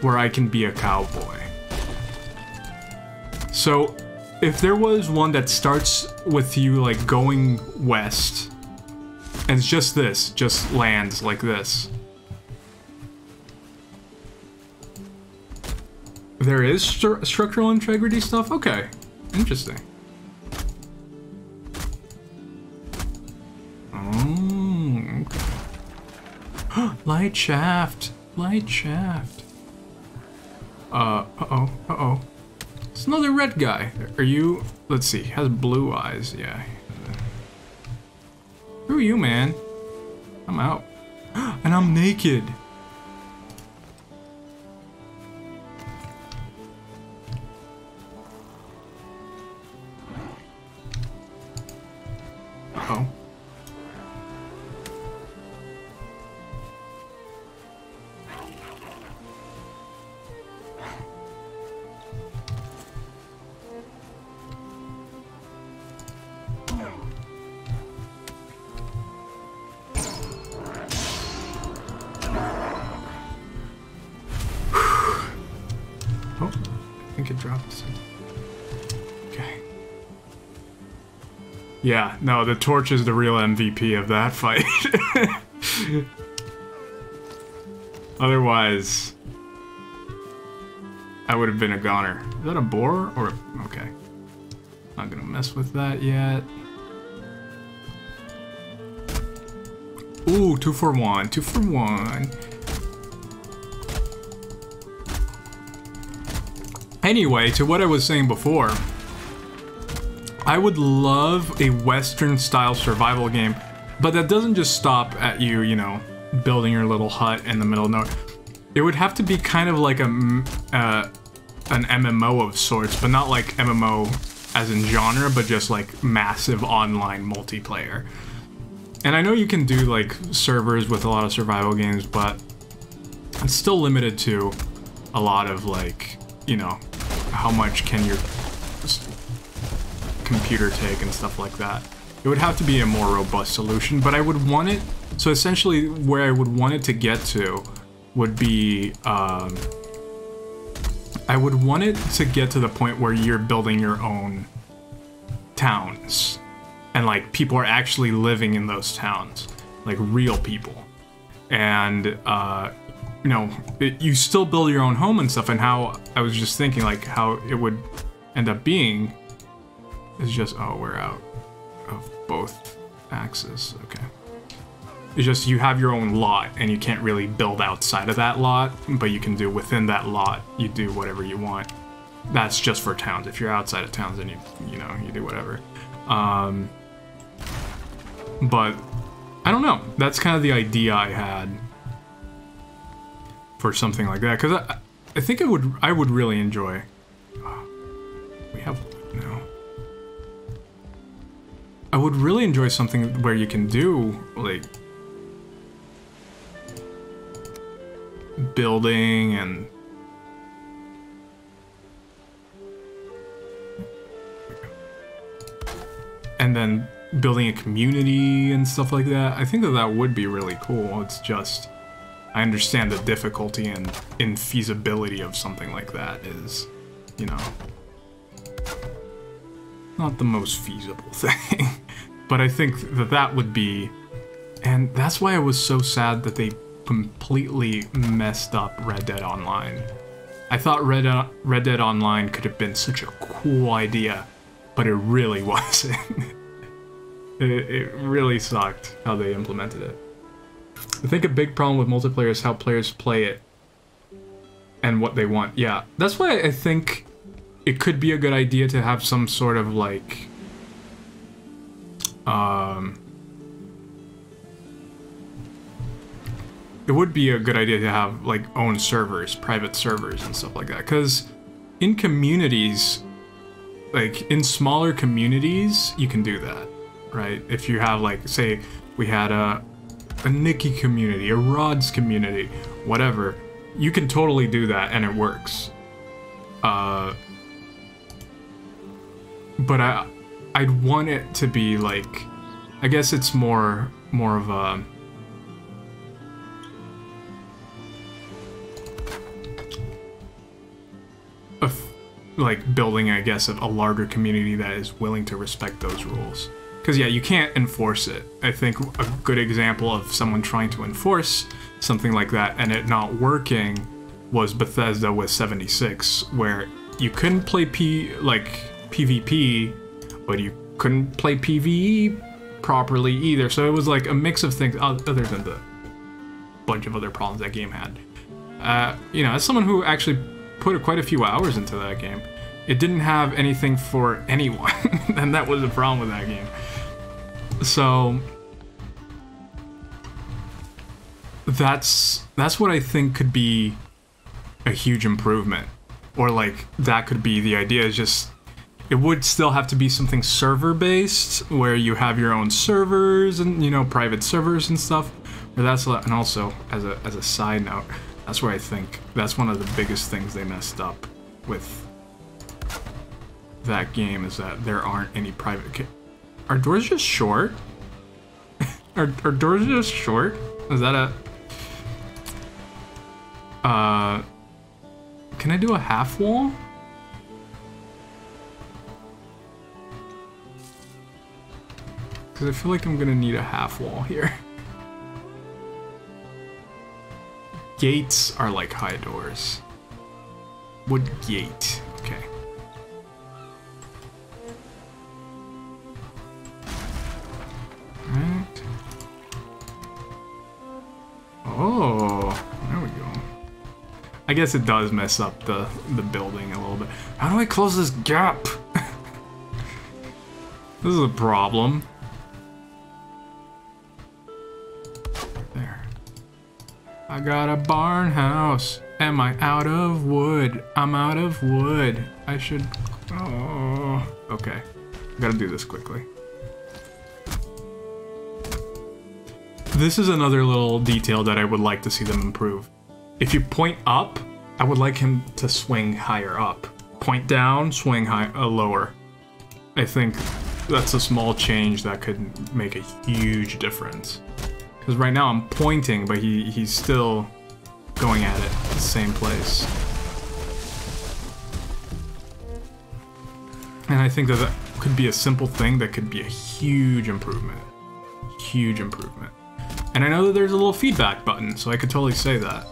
where I can be a cowboy. So if there was one that starts with you like going west and it's just this, just lands like this. There is stru- structural integrity stuff? Okay. Interesting. Oh. Light shaft. Light shaft. Uh, uh-oh, uh-oh. It's another red guy. Are you... Let's see. Has blue eyes. Yeah. Who are you, man? I'm out. And I'm naked. Oh. Yeah, no, the torch is the real MVP of that fight. Otherwise, I would have been a goner. Is that a boar or okay? Not gonna mess with that yet. Ooh, two for one, two for one. Anyway, to what I was saying before, I would love a Western style survival game, but that doesn't just stop at you, you know, building your little hut in the middle of nowhere. It would have to be kind of like a uh, an MMO of sorts, but not like MMO as in genre, but just like massive online multiplayer. And I know you can do like servers with a lot of survival games, but it's still limited to a lot of like, you know, how much can your computer take and stuff like that. It would have to be a more robust solution, but I would want it, so essentially where I would want it to get to would be, um, I would want it to get to the point where you're building your own towns and like people are actually living in those towns, like real people. And uh, you know, it, you still build your own home and stuff. And how I was just thinking, like how it would end up being is just oh, we're out of both axes. Okay. It's just you have your own lot and you can't really build outside of that lot, but you can do within that lot, you do whatever you want. That's just for towns. If you're outside of towns, then you, you know, you do whatever. Um, but I don't know. That's kind of the idea I had for something like that. Because I, I think I would, I would really enjoy. We have I would really enjoy something where you can do like building and and then building a community and stuff like that. I think that that would be really cool. It's just, I understand the difficulty and infeasibility of something like that is, you know, not the most feasible thing. but I think that that would be, and that's why I was so sad that they completely messed up Red Dead Online. I thought Red, uh, Red Dead Online could have been such a cool idea, but it really wasn't. it, it really sucked how they implemented it. I think a big problem with multiplayer is how players play it and what they want. Yeah, that's why I think it could be a good idea to have some sort of like um it would be a good idea to have like own servers, private servers and stuff like that cuz in communities like in smaller communities you can do that, right? If you have like say we had a a Nikki community, a Rods community, whatever, you can totally do that and it works. Uh but I I'd want it to be like I guess it's more more of a a like building I guess of a larger community that is willing to respect those rules. Cuz yeah, you can't enforce it. I think a good example of someone trying to enforce something like that and it not working was Bethesda with 76 where you couldn't play P like PvP, but you couldn't play PvE properly either. So it was like a mix of things other than the bunch of other problems that game had. Uh, you know, as someone who actually put quite a few hours into that game, it didn't have anything for anyone, and that was the problem with that game. So that's that's what I think could be a huge improvement, or like that could be the idea. Is just it would still have to be something server based where you have your own servers and you know private servers and stuff. But that's and also as a as a side note that's where i think that's one of the biggest things they messed up with that game is that there aren't any private are doors just short? Are, are doors just short? Is that a uh can i do a half wall Because I feel like I'm gonna need a half wall here. Gates are like high doors. Wood gate. Okay. Right. Oh, there we go. I guess it does mess up the, the building a little bit. How do I close this gap? this is a problem. I got a barn house. Am I out of wood? I'm out of wood. I should... Oh... Okay. Gotta do this quickly. This is another little detail that I would like to see them improve. If you point up, I would like him to swing higher up. Point down, swing high, uh, lower. I think that's a small change that could make a huge difference. Because right now I'm pointing, but he, he's still going at it the same place. And I think that that could be a simple thing that could be a huge improvement. Huge improvement. And I know that there's a little feedback button, so I could totally say that.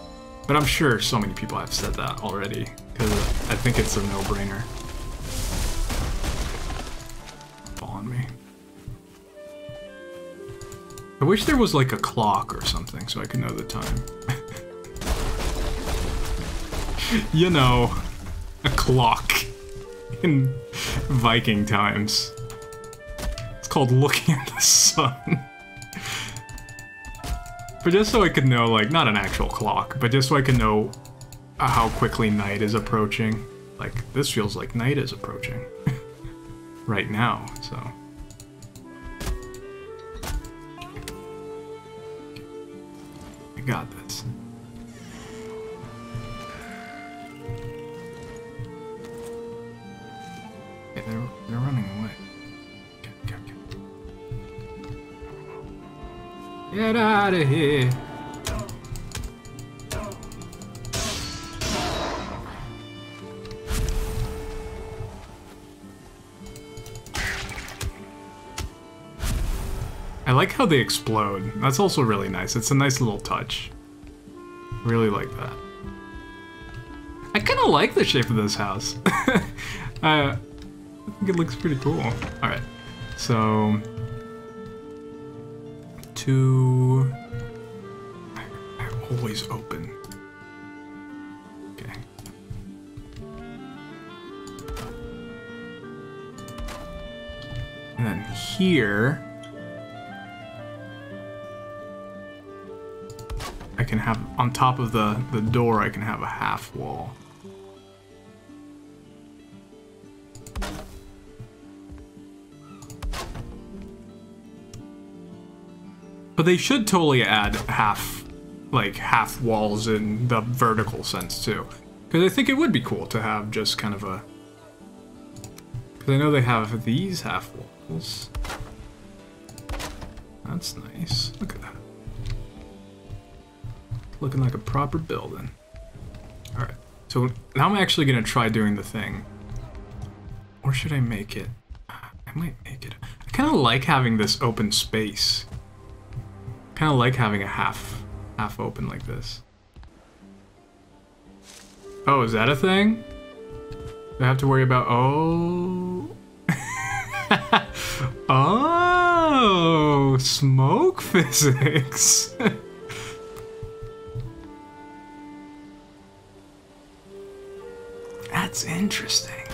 But I'm sure so many people have said that already, because I think it's a no-brainer. I wish there was like a clock or something so I could know the time. you know, a clock in Viking times. It's called looking at the sun. But just so I could know, like, not an actual clock, but just so I could know uh, how quickly night is approaching. Like, this feels like night is approaching. right now, so... I got this. Okay, they're, they're running away. Okay, okay, okay. Get out of here. I like how they explode. That's also really nice. It's a nice little touch. Really like that. I kind of like the shape of this house. uh, I think it looks pretty cool. Alright, so... Two... I, I always open. Okay. And then here... I can have, on top of the, the door, I can have a half wall. But they should totally add half, like, half walls in the vertical sense, too. Because I think it would be cool to have just kind of a... Because I know they have these half walls. That's nice. Look at that. Looking like a proper building. Alright, so now I'm actually to try doing the thing. Or should I make it? I might make it. I kind of like having this open space. Kind of like having a half, half open like this. Oh, is that a thing? Do I have to worry about, oh. oh, smoke physics. That's interesting.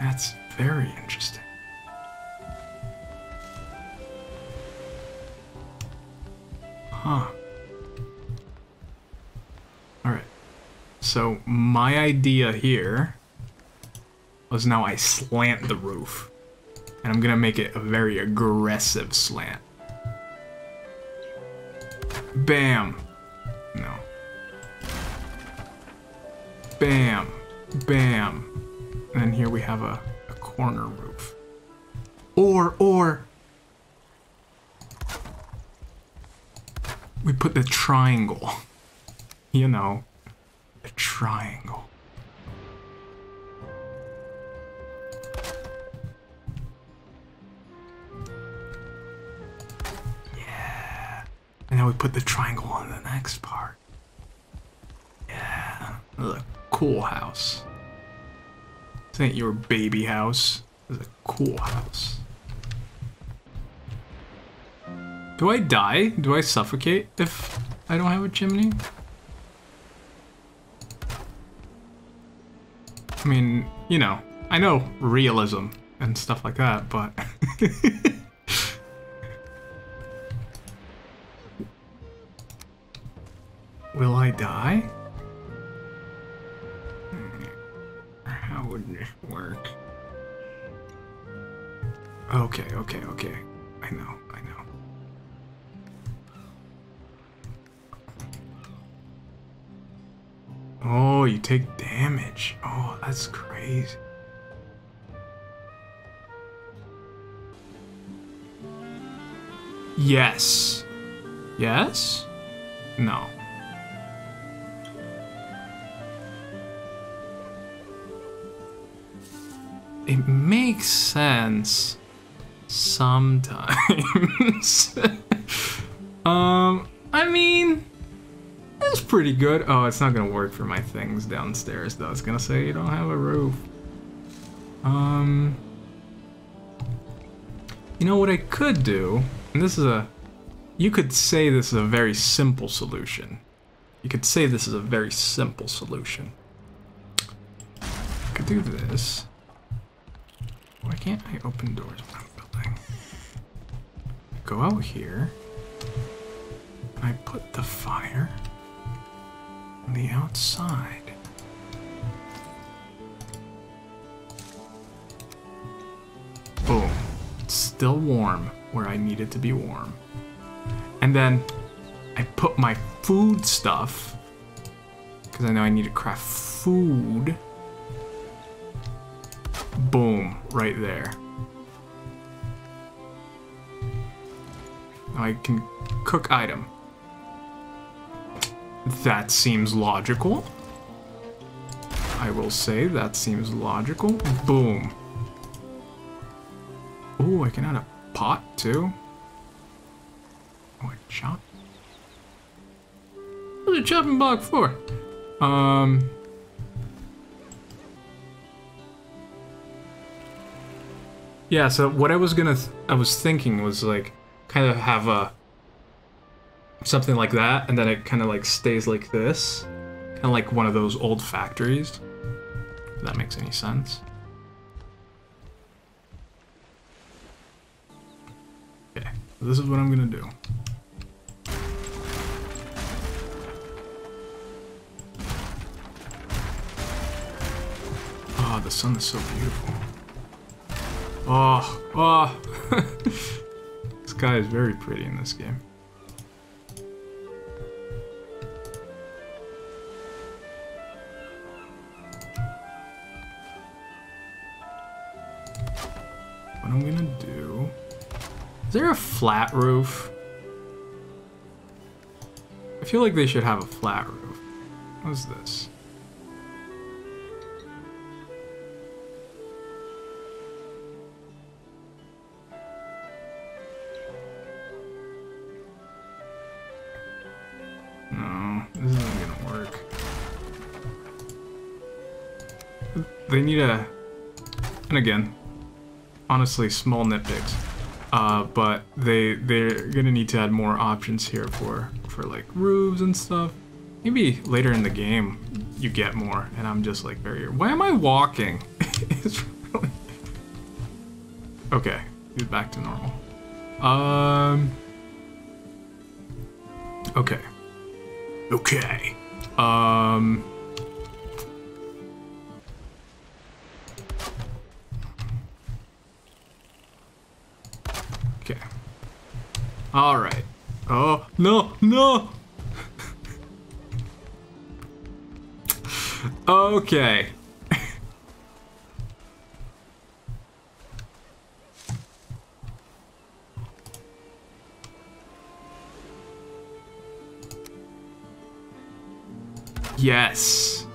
That's very interesting. Huh. Alright. So, my idea here was now I slant the roof. And I'm gonna make it a very aggressive slant. Bam. No. Bam. Bam. And here we have a, a corner roof. Or, or... We put the triangle. You know, the triangle. Yeah. And now we put the triangle on the next part. Yeah. Look, cool house. This ain't your baby house. This is a cool house. Do I die? Do I suffocate if I don't have a chimney? I mean, you know, I know realism and stuff like that, but... Will I die? How would this work? Okay, okay, okay. I know, I know. Oh, you take damage. Oh, that's crazy. Yes. Yes? No. It makes sense sometimes. um, I mean, it's pretty good. Oh, it's not gonna work for my things downstairs though. It's gonna say you don't have a roof. Um, you know what I could do, and this is a, you could say this is a very simple solution. You could say this is a very simple solution. I could do this. Why can't I open doors when I'm building? Go out here. I put the fire on the outside. Boom. It's still warm where I need it to be warm. And then I put my food stuff, because I know I need to craft food. Boom, right there. I can cook item. That seems logical. I will say that seems logical. Boom. Oh, I can add a pot too. Oh, a chop. What's a chopping block for? Um. Yeah, so what I was gonna, I was thinking was like, kind of have a, something like that, and then it kind of like stays like this. Kind of like one of those old factories. If that makes any sense. Okay, so this is what I'm gonna do. Oh, the sun is so beautiful. Oh, oh. this guy is very pretty in this game. What I'm gonna do... Is there a flat roof? I feel like they should have a flat roof. What's this? They need a... And again, honestly, small nitpicks. Uh, but they they're gonna need to add more options here for for like roofs and stuff. Maybe later in the game you get more, and I'm just like very. Why am I walking? really okay. He's back to normal. Um. Okay. Okay. Um. All right. Oh, no, no. okay. yes.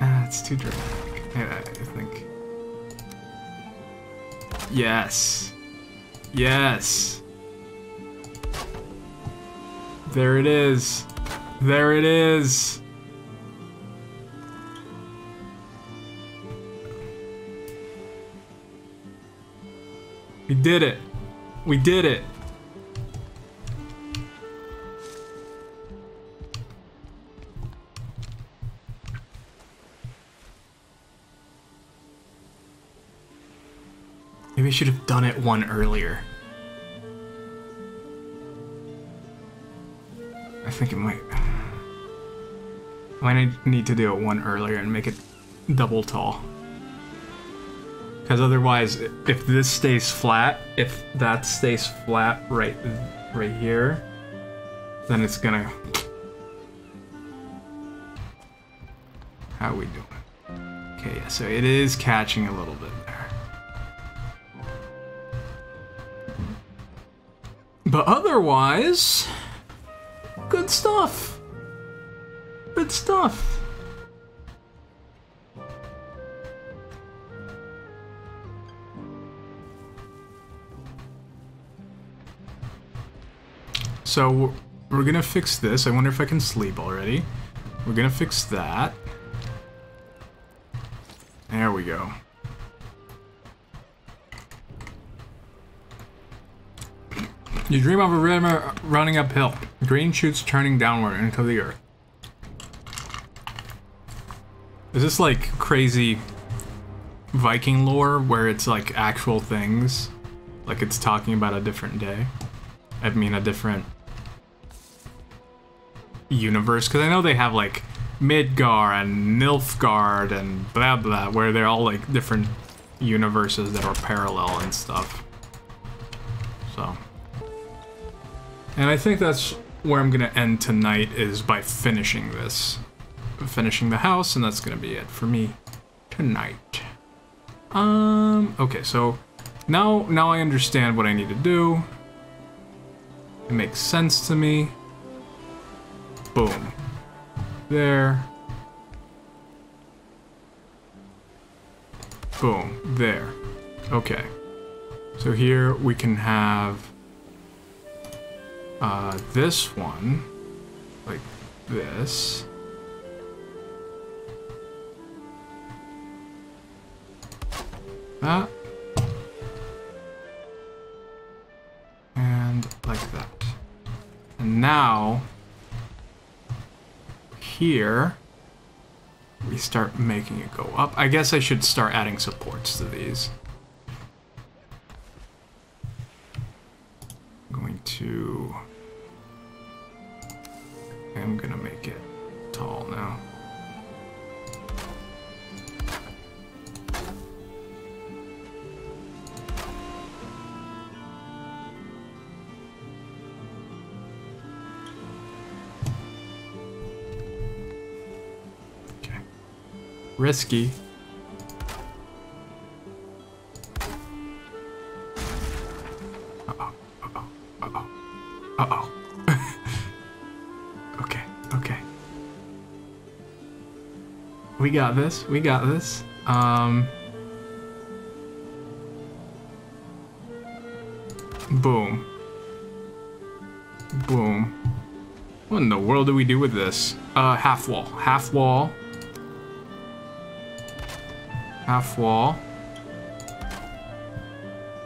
Ah, it's too dramatic. I think. Yes. Yes. There it is. There it is. We did it. We did it. Maybe I should have done it one earlier. Think it might. I might need to do it one earlier and make it double tall. Because otherwise, if this stays flat, if that stays flat right, right here, then it's gonna. How we doing? Okay, yeah, so it is catching a little bit there. But otherwise, good stuff. Good stuff. So we're gonna fix this. I wonder if I can sleep already. We're gonna fix that. There we go. You dream of a river running uphill. Green shoots turning downward into the earth. Is this like crazy Viking lore where it's like actual things? Like it's talking about a different day? I mean a different universe? Because I know they have like Midgard and Nilfgaard and blah blah, where they're all like different universes that are parallel and stuff. So. And I think that's where I'm gonna end tonight is by finishing this. Finishing the house, and that's gonna be it for me tonight. Um, okay, so now now I understand what I need to do. It makes sense to me. Boom. There. Boom. There. Okay. So here we can have uh, this one, like this. That. And like that. And now, here, we start making it go up. I guess I should start adding supports to these. I'm going to... I'm gonna make it tall now. Okay. Risky. Uh-oh, uh-oh, uh-oh, uh-oh. We got this, we got this. Um... Boom. Boom. What in the world do we do with this? Uh, half wall. Half wall. Half wall.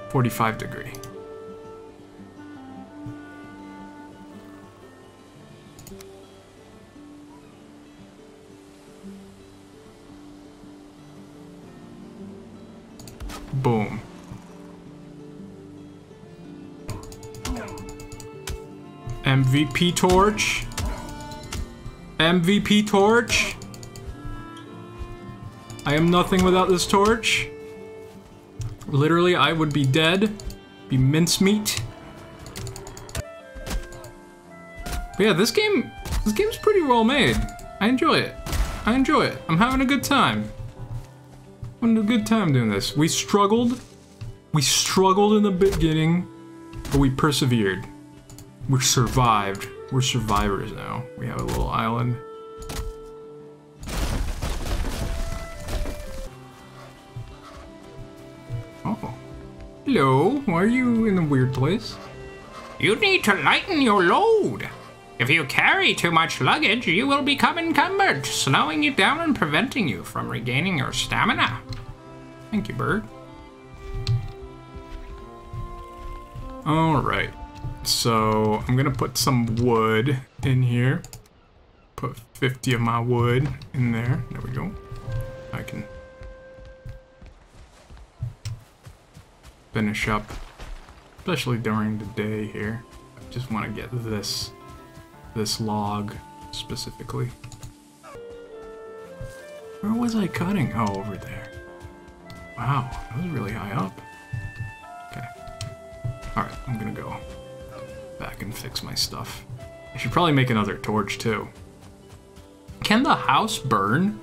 45 degree. MVP torch. MVP torch. I am nothing without this torch. Literally, I would be dead. Be mincemeat. But yeah, this game, this game's pretty well made. I enjoy it. I enjoy it. I'm having a good time. I'm having a good time doing this. We struggled. We struggled in the beginning, but we persevered. We survived. We're survivors now. We have a little island. Oh. Hello. Why are you in a weird place? You need to lighten your load. If you carry too much luggage, you will become encumbered, slowing you down and preventing you from regaining your stamina. Thank you, bird. Alright. So, I'm gonna put some wood in here. Put 50 of my wood in there. There we go. I can finish up, especially during the day here. I just want to get this this log specifically. Where was I cutting? Oh, over there. Wow, that was really high up. Okay. Alright, I'm gonna go back and fix my stuff. I should probably make another torch too. Can the house burn?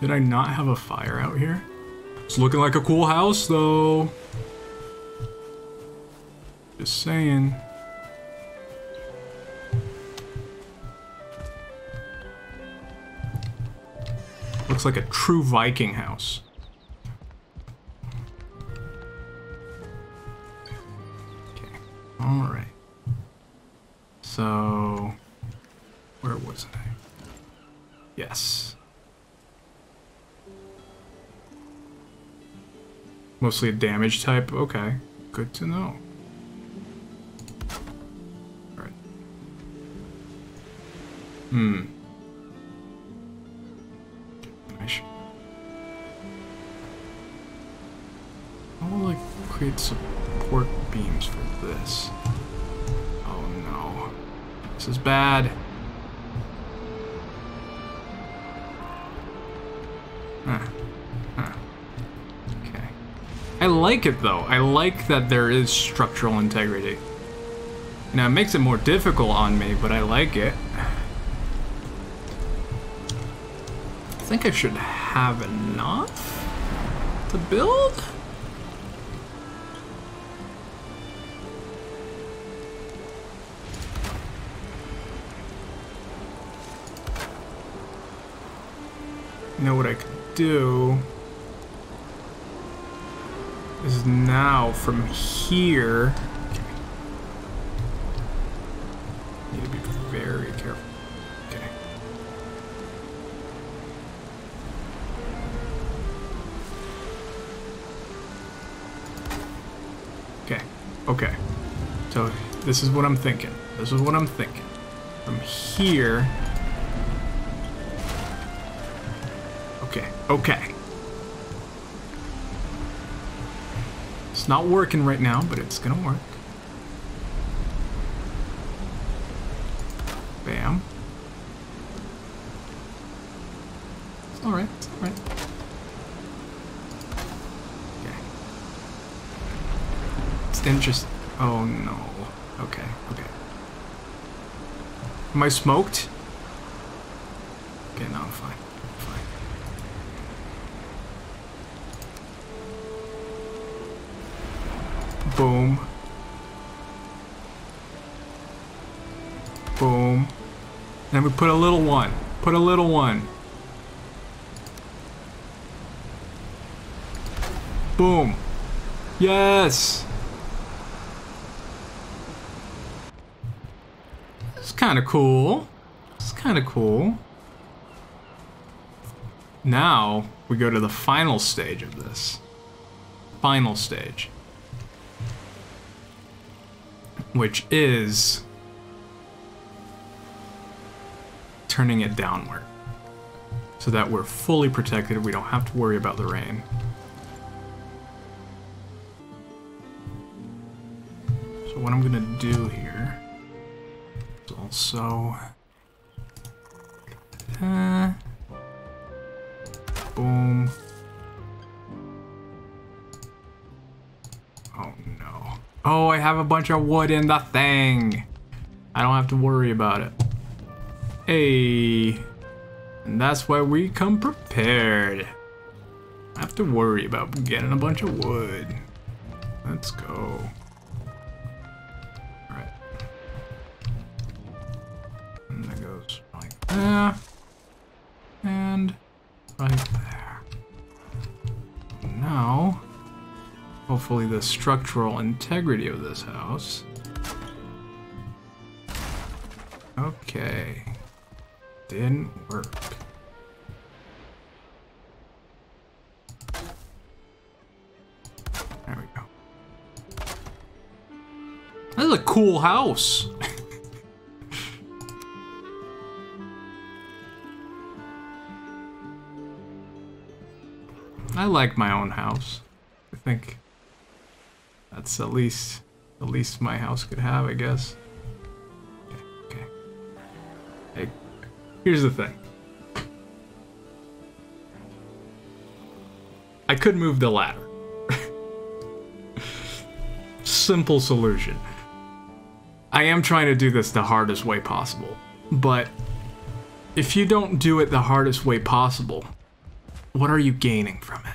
Did I not have a fire out here? It's looking like a cool house though. Just saying. Looks like a true Viking house. Okay. Alright. So... Where was I? Yes. Mostly a damage type? Okay. Good to know. Alright. Hmm. I should... I will like create support beams for this. This is bad. Okay. I like it though. I like that there is structural integrity. Now it makes it more difficult on me, but I like it. I think I should have enough to build? Know what I could do is now from here. Need to be very careful. Okay. Okay. Okay. So this is what I'm thinking. This is what I'm thinking. From here. Okay. It's not working right now, but it's gonna work. Bam. Alright, alright. Okay. It's interesting. Oh no. Okay, okay. Am I smoked? Put a little one. Put a little one. Boom. Yes. It's kind of cool. It's kind of cool. Now we go to the final stage of this. Final stage. Which is turning it downward. So that we're fully protected, we don't have to worry about the rain. So what I'm gonna do here is also uh, boom. Oh no. Oh, I have a bunch of wood in the thing. I don't have to worry about it. Hey. And that's why we come prepared. I have to worry about getting a bunch of wood. Let's go. Alright. And that goes like there. And right there. Now, hopefully the structural integrity of this house Okay. Didn't work. There we go. This is a cool house. I like my own house. I think that's at least the least my house could have, I guess. Okay, okay. Hey, here's the thing. I could move the ladder. Simple solution. I am trying to do this the hardest way possible, but if you don't do it the hardest way possible, what are you gaining from it?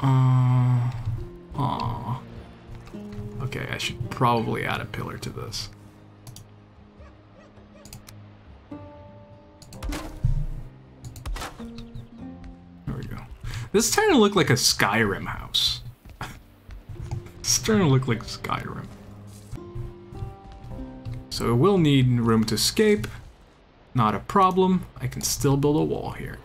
Uh, probably add a pillar to this. There we go. This is starting to look like a Skyrim house. it's starting to look like Skyrim. So it will need room to escape. Not a problem. I can still build a wall here.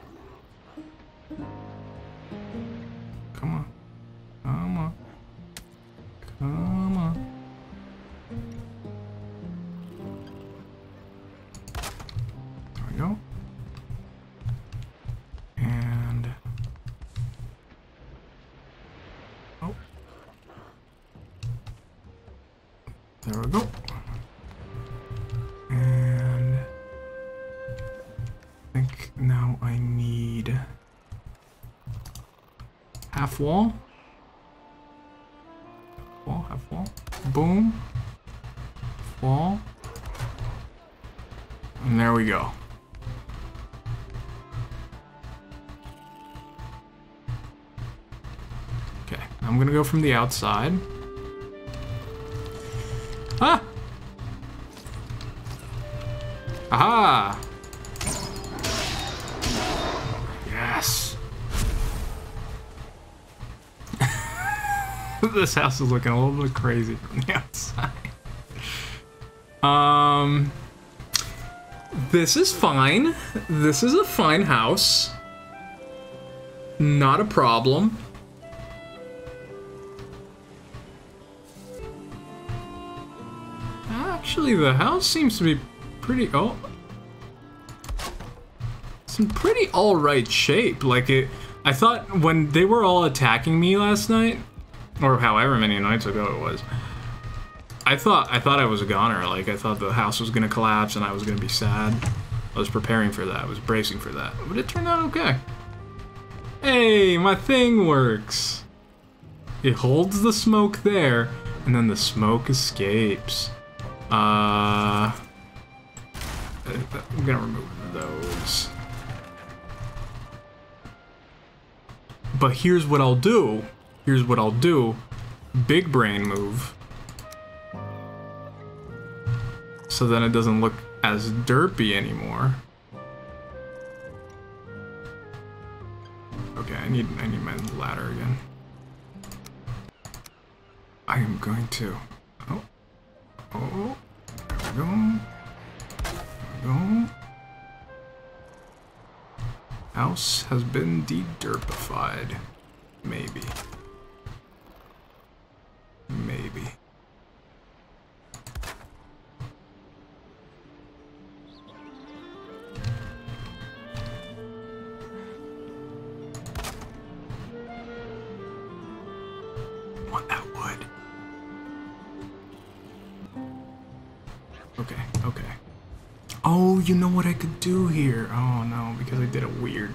Wall. Wall, half wall. Boom. Wall. And there we go. Okay, I'm gonna go from the outside. This house is looking a little bit crazy from the outside. Um, this is fine. This is a fine house. Not a problem. Actually, the house seems to be pretty. Oh, it's in pretty all right shape. Like it, I thought when they were all attacking me last night, or however many nights ago it was. I thought I thought I was a goner. Like I thought the house was gonna collapse and I was gonna be sad. I was preparing for that. I was bracing for that, but it turned out okay. Hey, my thing works. It holds the smoke there, and then the smoke escapes. Uh, I'm gonna remove those. But here's what I'll do. Here's what I'll do. Big brain move. So then it doesn't look as derpy anymore. Okay, I need I need my ladder again. I am going to. Oh. Oh. There we go. There we go. House has been de-derpified. Maybe. Maybe. Want that wood. Okay, okay. Oh, you know what I could do here? Oh no, because I did it weird.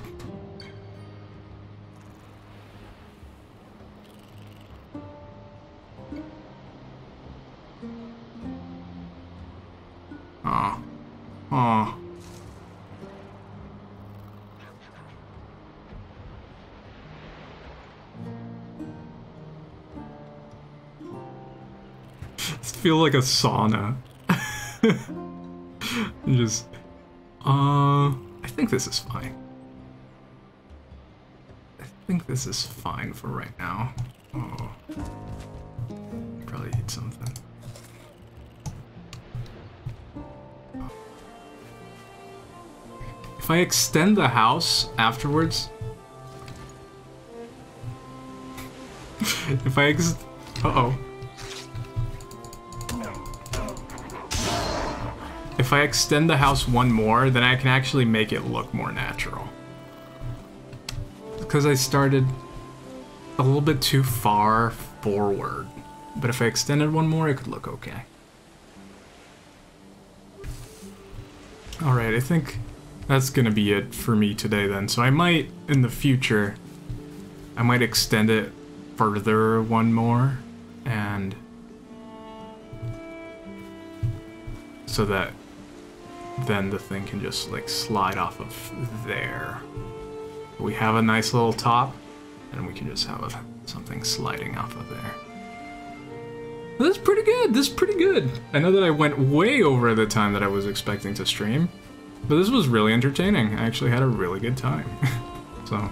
Feel like a sauna. Just, uh, I think this is fine. I think this is fine for right now. Oh. Probably eat something. If I extend the house afterwards... if I ex- Uh-oh. If I extend the house one more, then I can actually make it look more natural. Because I started a little bit too far forward. But if I extended one more, it could look okay. Alright, I think that's gonna be it for me today then. So I might, in the future, I might extend it further one more, and so that then the thing can just like slide off of there. We have a nice little top, and we can just have a, something sliding off of there. This is pretty good. This is pretty good. I know that I went way over the time that I was expecting to stream, but this was really entertaining. I actually had a really good time. so,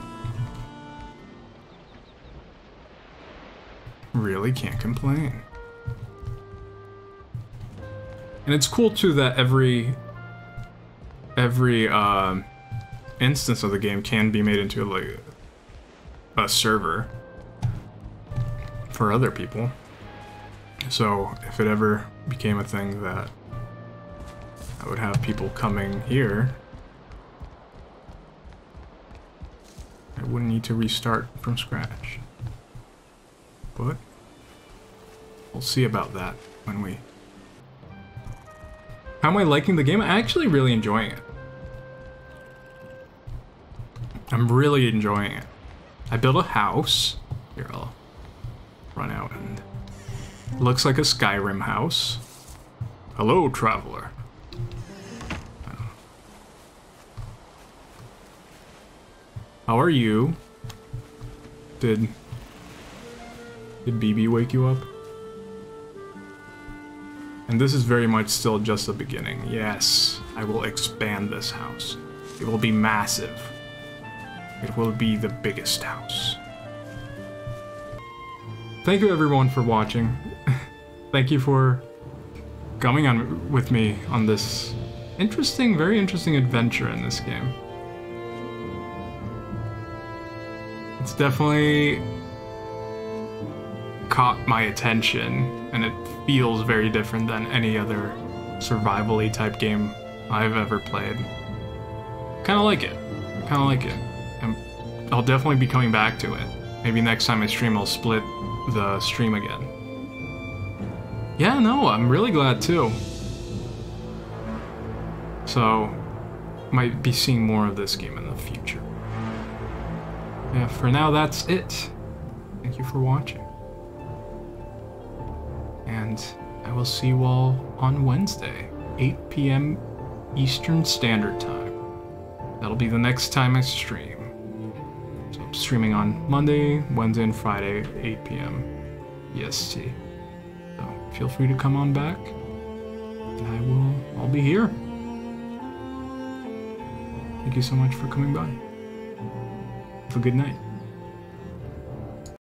really can't complain. And it's cool too that every every uh, instance of the game can be made into like a server for other people. So if it ever became a thing that I would have people coming here, I wouldn't need to restart from scratch. But we'll see about that when we... How am I liking the game? I'm actually really enjoying it. I'm really enjoying it. I built a house. Here, I'll run out and... Looks like a Skyrim house. Hello, traveler. How are you? Did... Did BB wake you up? And this is very much still just the beginning. Yes, I will expand this house. It will be massive. It will be the biggest house. Thank you everyone for watching. Thank you for coming on with me on this interesting, very interesting adventure in this game. It's definitely caught my attention and it feels very different than any other survival type game I've ever played. Kind of like it. Kind of like it. I'll definitely be coming back to it. Maybe next time I stream I'll split the stream again. Yeah, no, I'm really glad too. So, might be seeing more of this game in the future. Yeah, for now that's it. Thank you for watching. And I will see you all on Wednesday, 8 p.m. Eastern Standard Time. That'll be the next time I stream. So I'm streaming on Monday, Wednesday, and Friday, 8 p.m. EST. So feel free to come on back. I will I'll be here. Thank you so much for coming by. Have a good night.